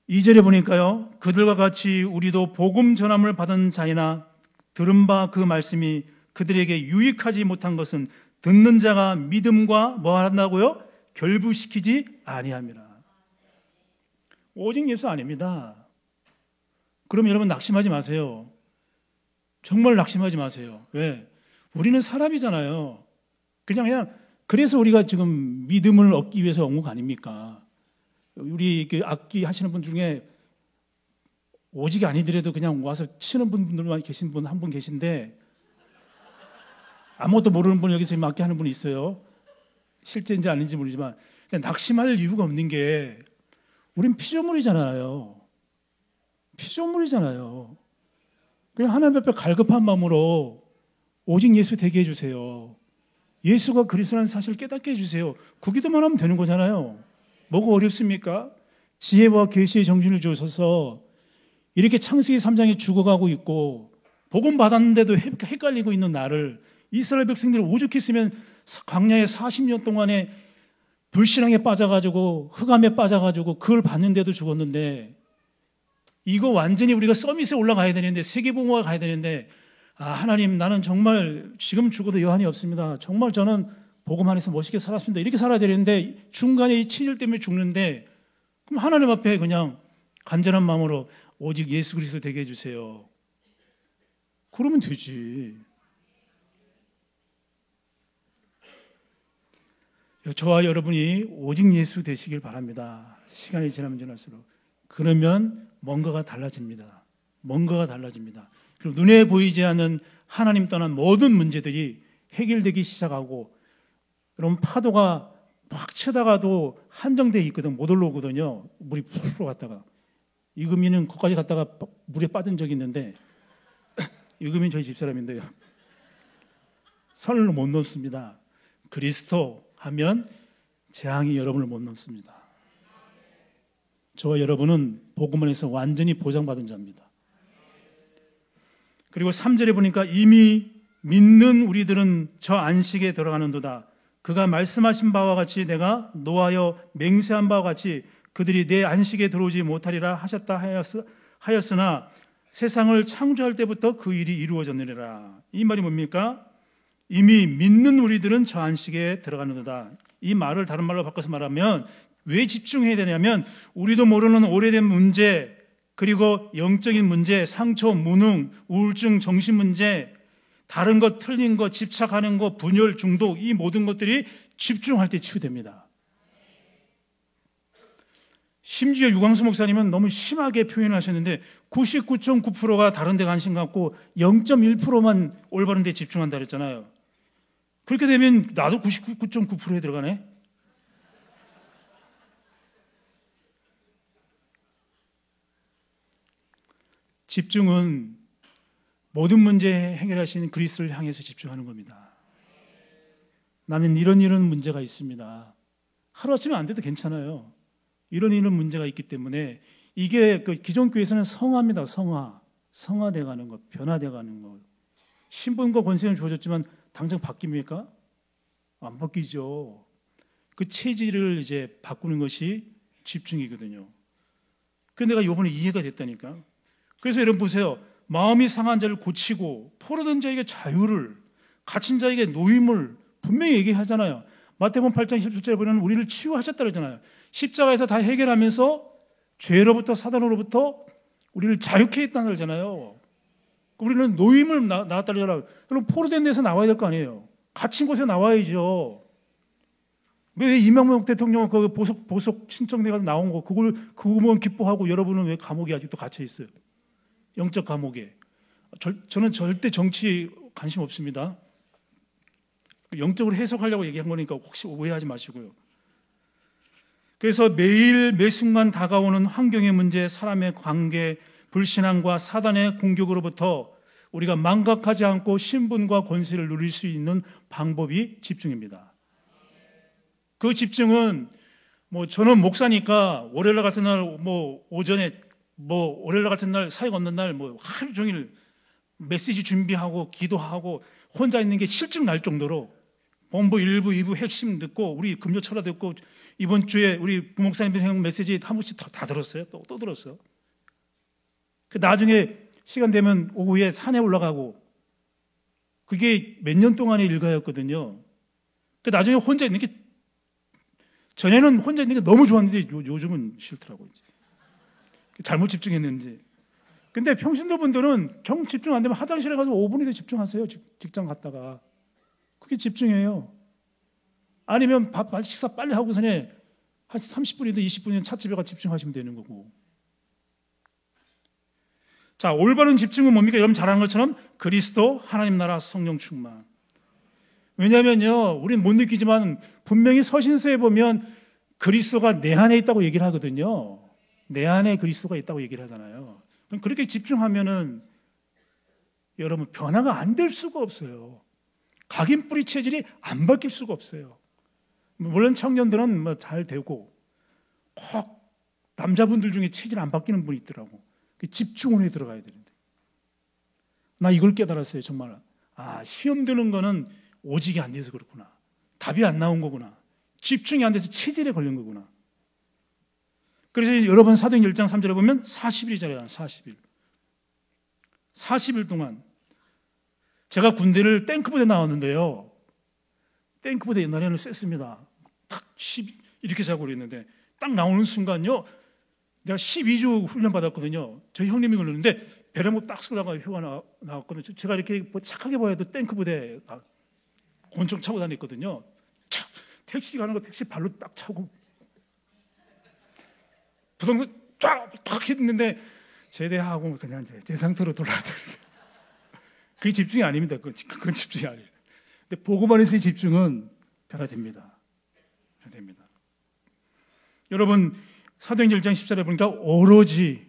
Speaker 3: 이절에 보니까요. 그들과 같이 우리도 복음 전함을 받은 자이나 들은 바 그 말씀이 그들에게 유익하지 못한 것은 듣는 자가 믿음과 뭐 한다고요? 결부시키지 아니함이라. 오직 예수 아닙니다. 그럼 여러분 낙심하지 마세요. 정말 낙심하지 마세요. 왜? 우리는 사람이잖아요. 그냥 그냥 그래서 우리가 지금 믿음을 얻기 위해서 온 거 아닙니까? 우리 그 악기 하시는 분 중에 오직이 아니더라도 그냥 와서 치는 분들만 계신 분 한 분 계신데 아무것도 모르는 분 여기서 악기 하는 분 있어요. 실제인지 아닌지 모르지만 낙심할 이유가 없는 게 우린 피조물이잖아요. 피조물이잖아요. 그냥 하나님 앞에 갈급한 마음으로 오직 예수 되게 해주세요. 예수가 그리스도라는 사실을 깨닫게 해주세요. 그 기도만 하면 되는 거잖아요. 뭐가 어렵습니까? 지혜와 계시의 정신을 주셔서 이렇게 창세기 3장에 죽어가고 있고 복음 받았는데도 헷갈리고 있는 나를 이스라엘 백성들이 오죽했으면 광야에 40년 동안에 불신앙에 빠져가지고 흑암에 빠져가지고 그걸 봤는데도 죽었는데 이거 완전히 우리가 서밋에 올라가야 되는데 세계봉화가 가야 되는데 아 하나님 나는 정말 지금 죽어도 여한이 없습니다. 정말 저는 복음 안에서 멋있게 살았습니다. 이렇게 살아야 되는데 중간에 이 치질 때문에 죽는데 그럼 하나님 앞에 그냥 간절한 마음으로 오직 예수 그리스도 되게 해주세요. 그러면 되지. 저와 여러분이 오직 예수 되시길 바랍니다. 시간이 지나면 지날수록. 그러면 뭔가가 달라집니다. 뭔가가 달라집니다. 그리고 눈에 보이지 않는 하나님 떠난 모든 문제들이 해결되기 시작하고 여러분 파도가 막 치다가도 한정돼 있거든 못 올라오거든요. 물이 푹 갔다가 이금희는 거기까지 갔다가 물에 빠진 적이 있는데 이금희 저희 집사람인데요. 선을 못 넘습니다. 그리스도 하면 재앙이 여러분을 못 넘습니다. 저와 여러분은 복음원에서 완전히 보장받은 자입니다. 그리고 3절에 보니까 이미 믿는 우리들은 저 안식에 들어가는도다. 그가 말씀하신 바와 같이 내가 노하여 맹세한 바와 같이 그들이 내 안식에 들어오지 못하리라 하셨다 하였으나 세상을 창조할 때부터 그 일이 이루어졌느니라. 이 말이 뭡니까? 이미 믿는 우리들은 저 안식에 들어가는도다. 이 말을 다른 말로 바꿔서 말하면 왜 집중해야 되냐면 우리도 모르는 오래된 문제 그리고 영적인 문제, 상처, 무능, 우울증, 정신 문제, 다른 것 틀린 것, 집착하는 것, 분열, 중독 이 모든 것들이 집중할 때 치유됩니다. 심지어 유광수 목사님은 너무 심하게 표현하셨는데 99.9%가 다른 데 관심 갖고 0.1%만 올바른 데 집중한다 그랬잖아요. 그렇게 되면 나도 99.9%에 들어가네. 집중은 모든 문제 해결하시는 그리스도를 향해서 집중하는 겁니다. 나는 이런 이런 문제가 있습니다. 하루아침에 안 돼도 괜찮아요. 이런 이런 문제가 있기 때문에 이게 그 기존 교회에서는 성화입니다. 성화. 성화돼 가는 것, 변화돼 가는 것. 신분과 권세를 주어졌지만 당장 바뀝니까? 안 바뀌죠. 그 체질을 이제 바꾸는 것이 집중이거든요. 그 내가 요번에 이해가 됐다니까. 그래서 여러분 보세요. 마음이 상한 자를 고치고 포로된 자에게 자유를 갇힌 자에게 노임을 분명히 얘기하잖아요. 마태복음 8장 17절에 보면 우리를 치유하셨다 그러잖아요. 십자가에서 다 해결하면서 죄로부터 사단으로부터 우리를 자유케 했다는 거잖아요. 우리는 노임을 나, 나왔다 그러잖아요. 그럼 데서 나와야 될 거 아니에요. 갇힌 곳에 나와야죠. 왜 이명박 대통령은 그 보석 보석 신청돼가 나온 거 그걸 그거만 기뻐하고 여러분은 왜 감옥에 아직도 갇혀 있어요? 영적 감옥에. 절, 저는 절대 정치 관심 없습니다. 영적으로 해석하려고 얘기한 거니까 혹시 오해하지 마시고요. 그래서 매일 매 순간 다가오는 환경의 문제, 사람의 관계, 불신앙과 사단의 공격으로부터 우리가 망각하지 않고 신분과 권세를 누릴 수 있는 방법이 집중입니다. 그 집중은 뭐 저는 목사니까 월요일 같은 날 뭐 오전에 뭐 월요일 같은 날 사역 없는 날 뭐 하루 종일 메시지 준비하고 기도하고 혼자 있는 게 실증 날 정도로 본부 1부, 2부 핵심 듣고 우리 금요 철화 듣고 이번 주에 우리 부목사님 형 메시지 한 번씩 다, 다 들었어요. 또, 또 들었어요. 그 나중에 시간 되면 오후에 산에 올라가고 그게 몇 년 동안의 일가였거든요. 그 나중에 혼자 있는 게 전에는 혼자 있는 게 너무 좋았는데 요, 즘은 싫더라고요. 잘못 집중했는지. 근데 평신도 분들은 정 집중 안 되면 화장실에 가서 5분이더 집중하세요. 직 장 갔다가. 그게 집중이에요. 아니면 밥 식사 빨리 하고서는 한 30분이든 20분이든 찻집에 가 집중하시면 되는 거고. 자, 올바른 집중은 뭡니까? 여러분 잘 아는 것처럼 그리스도, 하나님 나라, 성령 충만. 왜냐면요, 우리는 못 느끼지만 분명히 서신서에 보면 그리스도가 내 안에 있다고 얘기를 하거든요. 내 안에 그리스도가 있다고 얘기를 하잖아요. 그럼 그렇게 집중하면은 여러분 변화가 안 될 수가 없어요. 각인 뿌리 체질이 안 바뀔 수가 없어요. 물론 청년들은 뭐 잘 되고 꼭 남자분들 중에 체질 안 바뀌는 분이 있더라고. 그 집중원에 들어가야 되는데. 나 이걸 깨달았어요, 정말. 아, 시험 드는 거는 오직이 안 돼서 그렇구나. 답이 안 나온 거구나. 집중이 안 돼서 체질에 걸린 거구나. 그래서 여러분 사도행 1장 3절에 보면 40일이잖아요. 40일. 40일 동안 제가 군대를 탱크부대 나왔는데요. 탱크부대 옛날에는 셌습니다. 딱 10, 이렇게 자고 그랬는데 딱 나오는 순간요. 내가 12주 훈련 받았거든요. 저희 형님이 그러는데 배려못 딱 쏘다가 휴가 나, 나왔거든요. 제가 이렇게 뭐 착하게 보여도 탱크 부대 권총 차고 다녔거든요. 차, 택시 가는 거 택시 발로 딱 차고 부동산 쫙딱 했는데 제대하고 그냥 이제 제 상태로 돌아다니는 그게 집중이 아닙니다. 그건, 그건 집중이 아니에요. 근데 보고만 해서의 집중은 변화됩니다. 변화됩니다. 여러분 사도행전 1장 10절에 보니까 오로지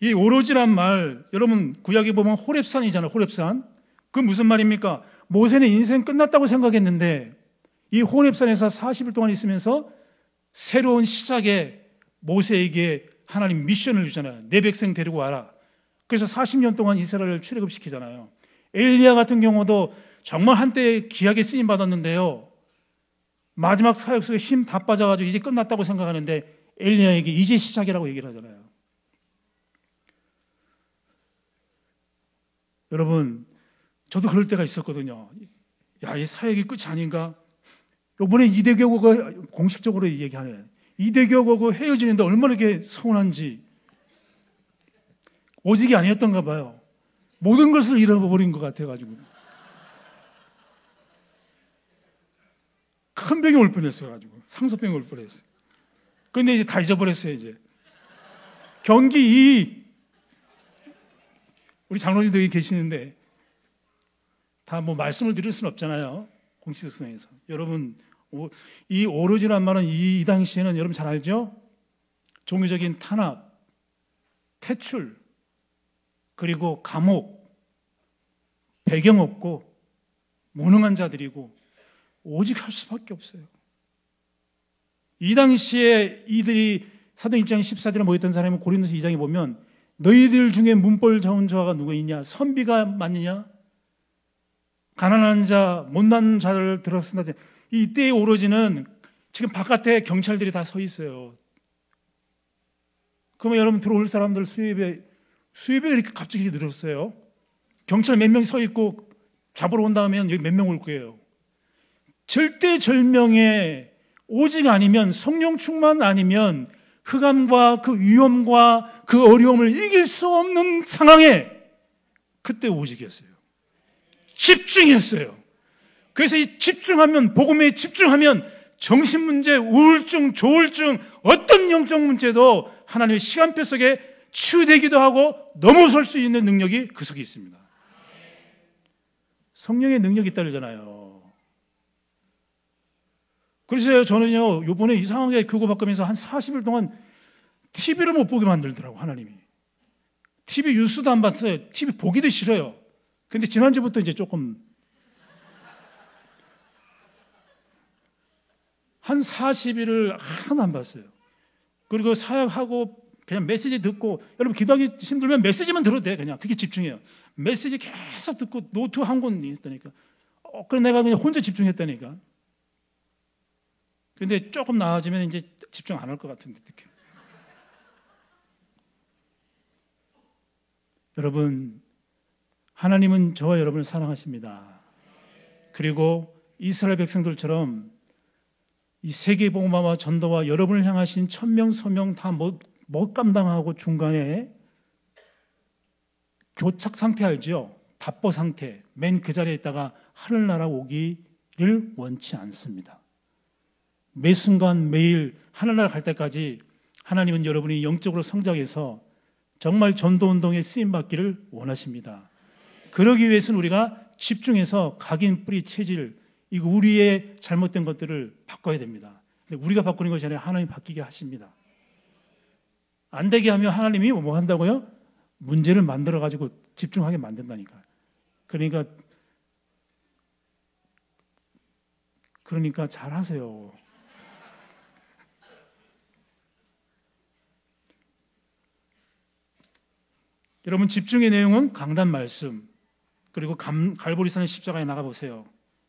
Speaker 3: 이 오로지란 말 여러분 구약에 보면 호랩산이잖아요. 호랩산. 그 무슨 말입니까? 모세는 인생 끝났다고 생각했는데 이 호랩산에서 40일 동안 있으면서 새로운 시작에 모세에게 하나님 미션을 주잖아요. 내 백성 데리고 와라. 그래서 40년 동안 이스라엘을 출애굽시키잖아요. 엘리야 같은 경우도 정말 한때 귀하게 쓰임 받았는데요. 마지막 사역 속에 힘 다 빠져가지고 이제 끝났다고 생각하는데 엘리야에게 이제 시작이라고 얘기를 하잖아요. 여러분, 저도 그럴 때가 있었거든요. 야, 이 사역이 끝이 아닌가? 요번에 이대교가 공식적으로 얘기하네. 이대교하고 헤어지는데 얼마나 이렇게 서운한지. 오직이 아니었던가 봐요. 모든 것을 잃어버린 것 같아가지고. 큰 병이 올 뻔했어요. 가지고 상소병이 올 뻔했어요. 근데 이제 다 잊어버렸어요. 이제 경기 2 우리 장로님도 여기 계시는데 다 뭐 말씀을 드릴 수는 없잖아요. 공식 성에서 여러분 이 오로지란 말은 이, 이 당시에는 여러분 잘 알죠? 종교적인 탄압, 퇴출, 그리고 감옥, 배경 없고 무능한 자들이고 오직 할 수밖에 없어요. 이 당시에 이들이 사도 입장 14절에 모였던 사람이 고린도서 2장에 보면 너희들 중에 문벌 좋은 자가 누구 있냐? 선비가 맞느냐? 가난한 자, 못난 자를 들었으나 이때의 오로지는 지금 바깥에 경찰들이 다 서 있어요. 그러면 여러분 들어올 사람들 수입에 수입이 이렇게 갑자기 늘었어요. 경찰 몇 명 서 있고 잡으러 온다면 여기 몇 명 올 거예요. 절대절명의 오직 아니면 성령 충만 아니면 흑암과 그 위험과 그 어려움을 이길 수 없는 상황에 그때 오직이었어요. 집중이었어요. 그래서 이 집중하면 복음에 집중하면 정신 문제, 우울증, 조울증, 어떤 영적 문제도 하나님의 시간표 속에 치유되기도 하고 넘어설 수 있는 능력이 그 속에 있습니다. 성령의 능력이 있다잖아요. 그래서 저는요, 요번에 이상하게 교구 바꾸면서 한 40일 동안 TV를 못 보게 만들더라고, 하나님이. TV 뉴스도 안 봤어요. TV 보기도 싫어요. 근데 지난주부터 이제 조금 한 40일을 하나도 안 봤어요. 그리고 사역하고 그냥 메시지 듣고 여러분 기도하기 힘들면 메시지만 들어도 돼 그냥 그게 집중해요. 메시지 계속 듣고 노트 한 권 있다니까. 어, 그래 내가 그냥 혼자 집중했다니까. 근데 조금 나아지면 이제 집중 안 할 것 같은 느낌. 여러분, 하나님은 저와 여러분을 사랑하십니다. 그리고 이스라엘 백성들처럼 이 세계 복음화와 전도와 여러분을 향하신 천명 소명 다못 못 감당하고 중간에 교착 상태 알죠? 답보 상태, 맨 그 자리에 있다가 하늘나라 오기를 원치 않습니다. 매 순간 매일 하늘나라 갈 때까지 하나님은 여러분이 영적으로 성장해서 정말 전도 운동에 쓰임 받기를 원하십니다. 그러기 위해서는 우리가 집중해서 각인 뿌리 체질 이거 우리의 잘못된 것들을 바꿔야 됩니다. 우리가 바꾸는 것이 아니라 하나님 바뀌게 하십니다. 안 되게 하면 하나님이 뭐 한다고요? 문제를 만들어 가지고 집중하게 만든다니까. 그러니까 그러니까 잘 하세요. 여러분 집중의 내용은 강단 말씀 그리고 감, 갈보리산 십자가에 나가 보세요.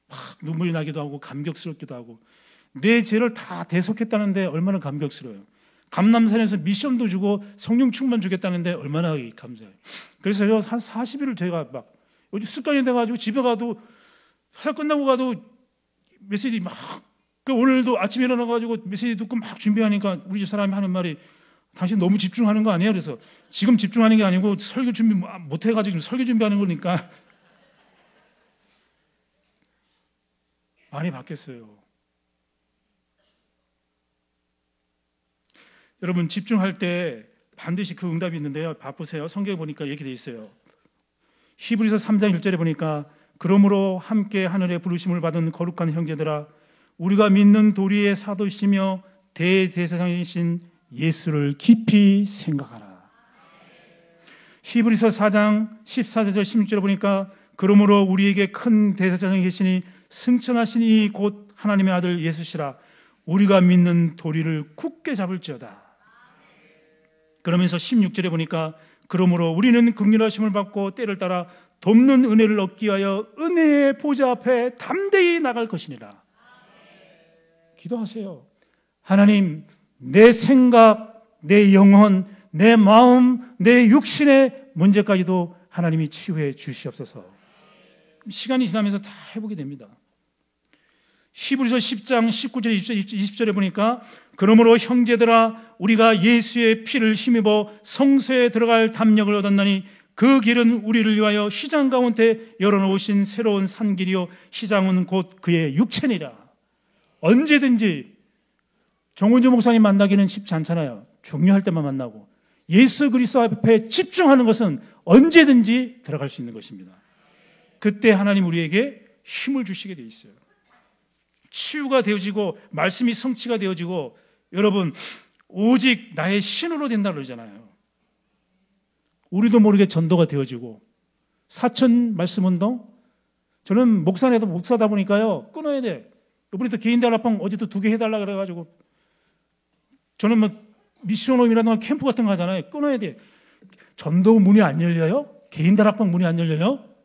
Speaker 3: 막 눈물이 나기도 하고 감격스럽기도 하고 내 죄를 다 대속했다는데 얼마나 감격스러워요. 감남산에서 미션도 주고 성령 충만 주겠다는데 얼마나 감사해요. 그래서 한 40일을 제가 막 요즘 습관이 돼가지고 집에 가도 사 끝나고 가도 메시지 막그 오늘도 아침에 일어나가지고 메시지 듣고 막 준비하니까 우리 집 사람이 하는 말이 당신 너무 집중하는 거 아니에요? 그래서 지금 집중하는 게 아니고 설교 준비 못 해가지고 설교 준비하는 거니까 많이 바뀌었어요. 여러분 집중할 때 반드시 그 응답이 있는데요. 바쁘세요. 성경에 보니까 얘기 돼 있어요. 히브리서 3장 1절에 보니까 그러므로 함께 하늘의 부르심을 받은 거룩한 형제들아 우리가 믿는 도리의 사도시며 대대세상이신 예수를 깊이 생각하라. 히브리서 4장 14절 16절에 보니까 그러므로 우리에게 큰 대제사장이 계시니 승천하신 이 곧 하나님의 아들 예수시라 우리가 믿는 도리를 굳게 잡을지어다. 그러면서 16절에 보니까 그러므로 우리는 극률하심을 받고 때를 따라 돕는 은혜를 얻기 위하여 은혜의 보좌 앞에 담대히 나갈 것이니라. 기도하세요. 하나님, 내 생각, 내 영혼, 내 마음, 내 육신의 문제까지도 하나님이 치유해 주시옵소서. 시간이 지나면서 다 해보게 됩니다. 히브리서 10장 19절 20절에 보니까 그러므로 형제들아 우리가 예수의 피를 힘입어 성소에 들어갈 담력을 얻었나니 그 길은 우리를 위하여 시장 가운데 열어놓으신 새로운 산길이요 시장은 곧 그의 육체니라 언제든지 정은주 목사님 만나기는 쉽지 않잖아요 중요할 때만 만나고 예수 그리스도 앞에 집중하는 것은 언제든지 들어갈 수 있는 것입니다 그때 하나님 우리에게 힘을 주시게 돼 있어요 치유가 되어지고 말씀이 성취가 되어지고 여러분 오직 나의 신으로 된다 그러잖아요. 우리도 모르게 전도가 되어지고 사천 말씀 운동 저는 목사에도 목사다 보니까요 끊어야 돼. 이번에 또 개인 대화방 어제도 두 개 해달라 그래가지고 저는 뭐 미션홈이라든가 캠프 같은 거 하잖아요. 끊어야 돼. 전도 문이 안 열려요? 개인 다락방 문이 안 열려요?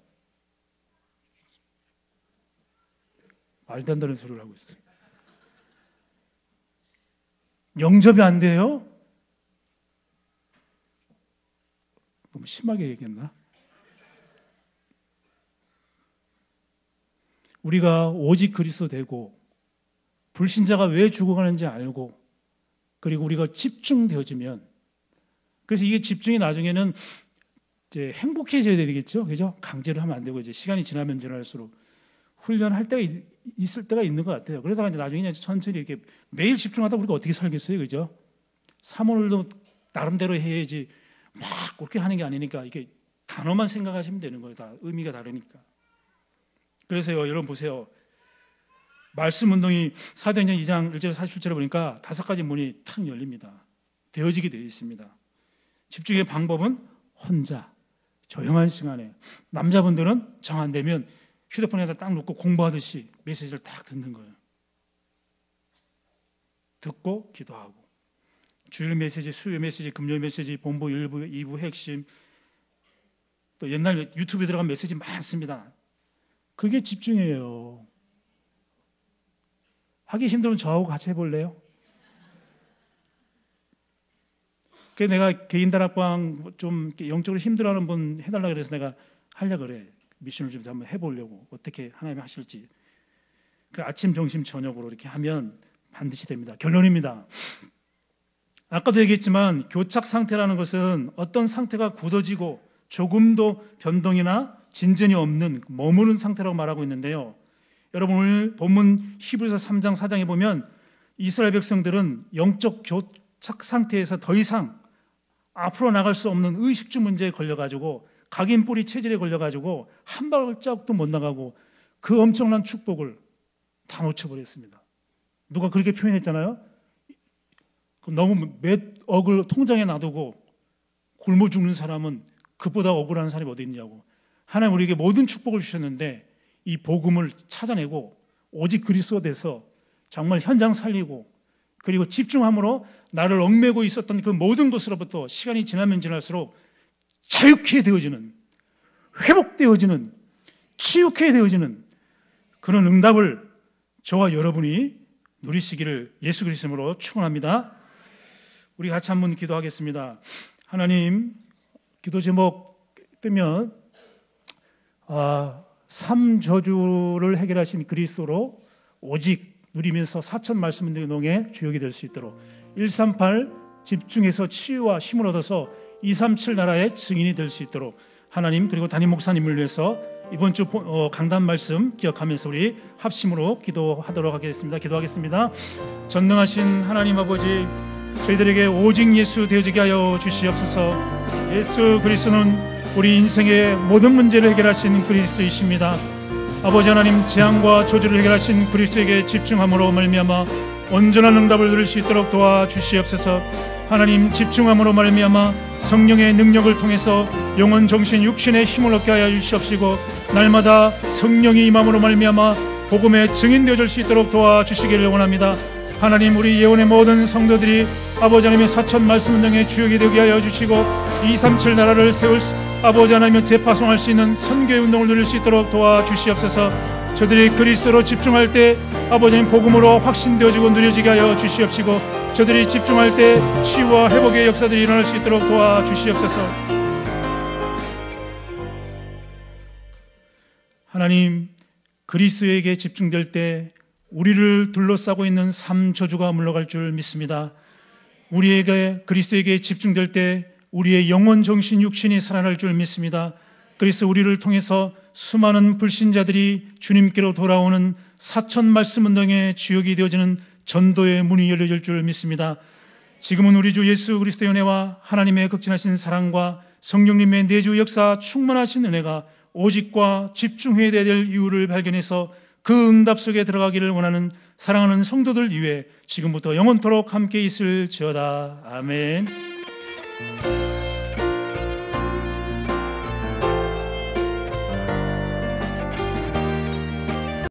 Speaker 3: 말도 안 되는 소리를 하고 있어요. 영접이 안 돼요? 너무 심하게 얘기했나? 우리가 오직 그리스도 되고 불신자가 왜 죽어가는지 알고 그리고 우리가 집중되어지면 그래서 이게 집중이 나중에는 이제 행복해져야 되겠죠, 그죠? 강제로 하면 안 되고 이제 시간이 지나면 지날수록 훈련할 때가 있을 때가 있는 것 같아요. 그러다가 이제 나중에 이제 천천히 이렇게 매일 집중하다 우리가 어떻게 살겠어요, 그죠? 사모늘도 나름대로 해야지 막 그렇게 하는 게 아니니까 이게 단어만 생각하시면 되는 거예요. 다 의미가 다르니까. 그래서요, 여러분 보세요. 말씀 운동이 사도행전 2장 1절 47절에 보니까 다섯 가지 문이 탁 열립니다. 되어지게 되어 있습니다. 집중의 방법은 혼자 조용한 시간에 남자분들은 정한되면 휴대폰에다 딱 놓고 공부하듯이 메시지를 딱 듣는 거예요. 듣고 기도하고 주일 메시지, 수요 메시지, 금요일 메시지, 본부 일부, 2부 핵심 또 옛날 유튜브에 들어간 메시지 많습니다. 그게 집중이에요. 하기 힘들면 저하고 같이 해볼래요? 그 내가 개인 다락방 좀 영적으로 힘들어하는 분 해달라 그래서 내가 하려 그래. 미션을 좀 한번 해보려고 어떻게 하나님이 하실지 그 아침, 점심, 저녁으로 이렇게 하면 반드시 됩니다. 결론입니다. 아까도 얘기했지만 교착 상태라는 것은 어떤 상태가 굳어지고 조금도 변동이나 진전이 없는 머무는 상태라고 말하고 있는데요. 여러분 오늘 본문 히브리서 3장 4장에 보면 이스라엘 백성들은 영적 교착 상태에서 더 이상 앞으로 나갈 수 없는 의식주 문제에 걸려 가지고 각인 뿌리 체질에 걸려 가지고 한 발짝도 못 나가고 그 엄청난 축복을 다 놓쳐 버렸습니다. 누가 그렇게 표현했잖아요. 너무 몇 억을 통장에 놔두고 굶어 죽는 사람은 그보다 억울한 사람이 어디 있냐고. 하나님 우리에게 모든 축복을 주셨는데 이 복음을 찾아내고 오직 그리스도 돼서 정말 현장 살리고 그리고 집중함으로 나를 얽매고 있었던 그 모든 것으로부터 시간이 지나면 지날수록 자유케 되어지는 회복되어지는 치유케 되어지는 그런 응답을 저와 여러분이 누리시기를 예수 그리스도로 축원합니다. 우리 같이 한번 기도하겠습니다. 하나님 기도 제목 뜨면 아, 삼저주를 해결하신 그리스도로 오직 누리면서 사천 말씀 운동의 주역이 될 수 있도록 138 집중해서 치유와 힘을 얻어서 237 나라의 증인이 될 수 있도록 하나님 그리고 담임 목사님을 위해서 이번 주 어, 강단 말씀 기억하면서 우리 합심으로 기도하도록 하겠습니다. 기도하겠습니다. 전능하신 하나님 아버지 저희들에게 오직 예수 되어지게 하여 주시옵소서. 예수 그리스도는 우리 인생의 모든 문제를 해결하신 그리스도이십니다. 아버지 하나님 재앙과 저주를 해결하신 그리스도에게 집중함으로 말미암아 온전한 응답을 누릴 수 있도록 도와 주시옵소서. 하나님 집중함으로 말미암아 성령의 능력을 통해서 영혼 정신 육신의 힘을 얻게 하여 주시옵시고 날마다 성령이 임함으로 말미암아 복음의 증인 되어 줄 수 있도록 도와주시기를 원합니다. 하나님 우리 예언의 모든 성도들이 아버지 하나님의 사천 말씀 운동의 주역이 되게 하여 주시고 237 나라를 세울 아버지 하나님의 재파송할 수 있는 선교 운동을 누릴 수 있도록 도와주시옵소서. 저들이 그리스도로 집중할 때 아버지 님 복음으로 확신되어지고 누려지게 하여 주시옵시고 저들이 집중할 때 치유와 회복의 역사들이 일어날 수 있도록 도와주시옵소서. 하나님 그리스도에게 집중될 때 우리를 둘러싸고 있는 삶 저주가 물러갈 줄 믿습니다. 우리에게 그리스도에게 집중될 때 우리의 영혼, 정신, 육신이 살아날 줄 믿습니다. 그래서 우리를 통해서 수많은 불신자들이 주님께로 돌아오는 사천 말씀 운동의 주역이 되어지는 전도의 문이 열려질 줄 믿습니다. 지금은 우리 주 예수 그리스도의 은혜와 하나님의 극진하신 사랑과 성령님의 내주 역사 충만하신 은혜가 오직과 집중해야 될 이유를 발견해서 그 응답 속에 들어가기를 원하는 사랑하는 성도들 위해 지금부터 영원토록 함께 있을지어다. 아멘.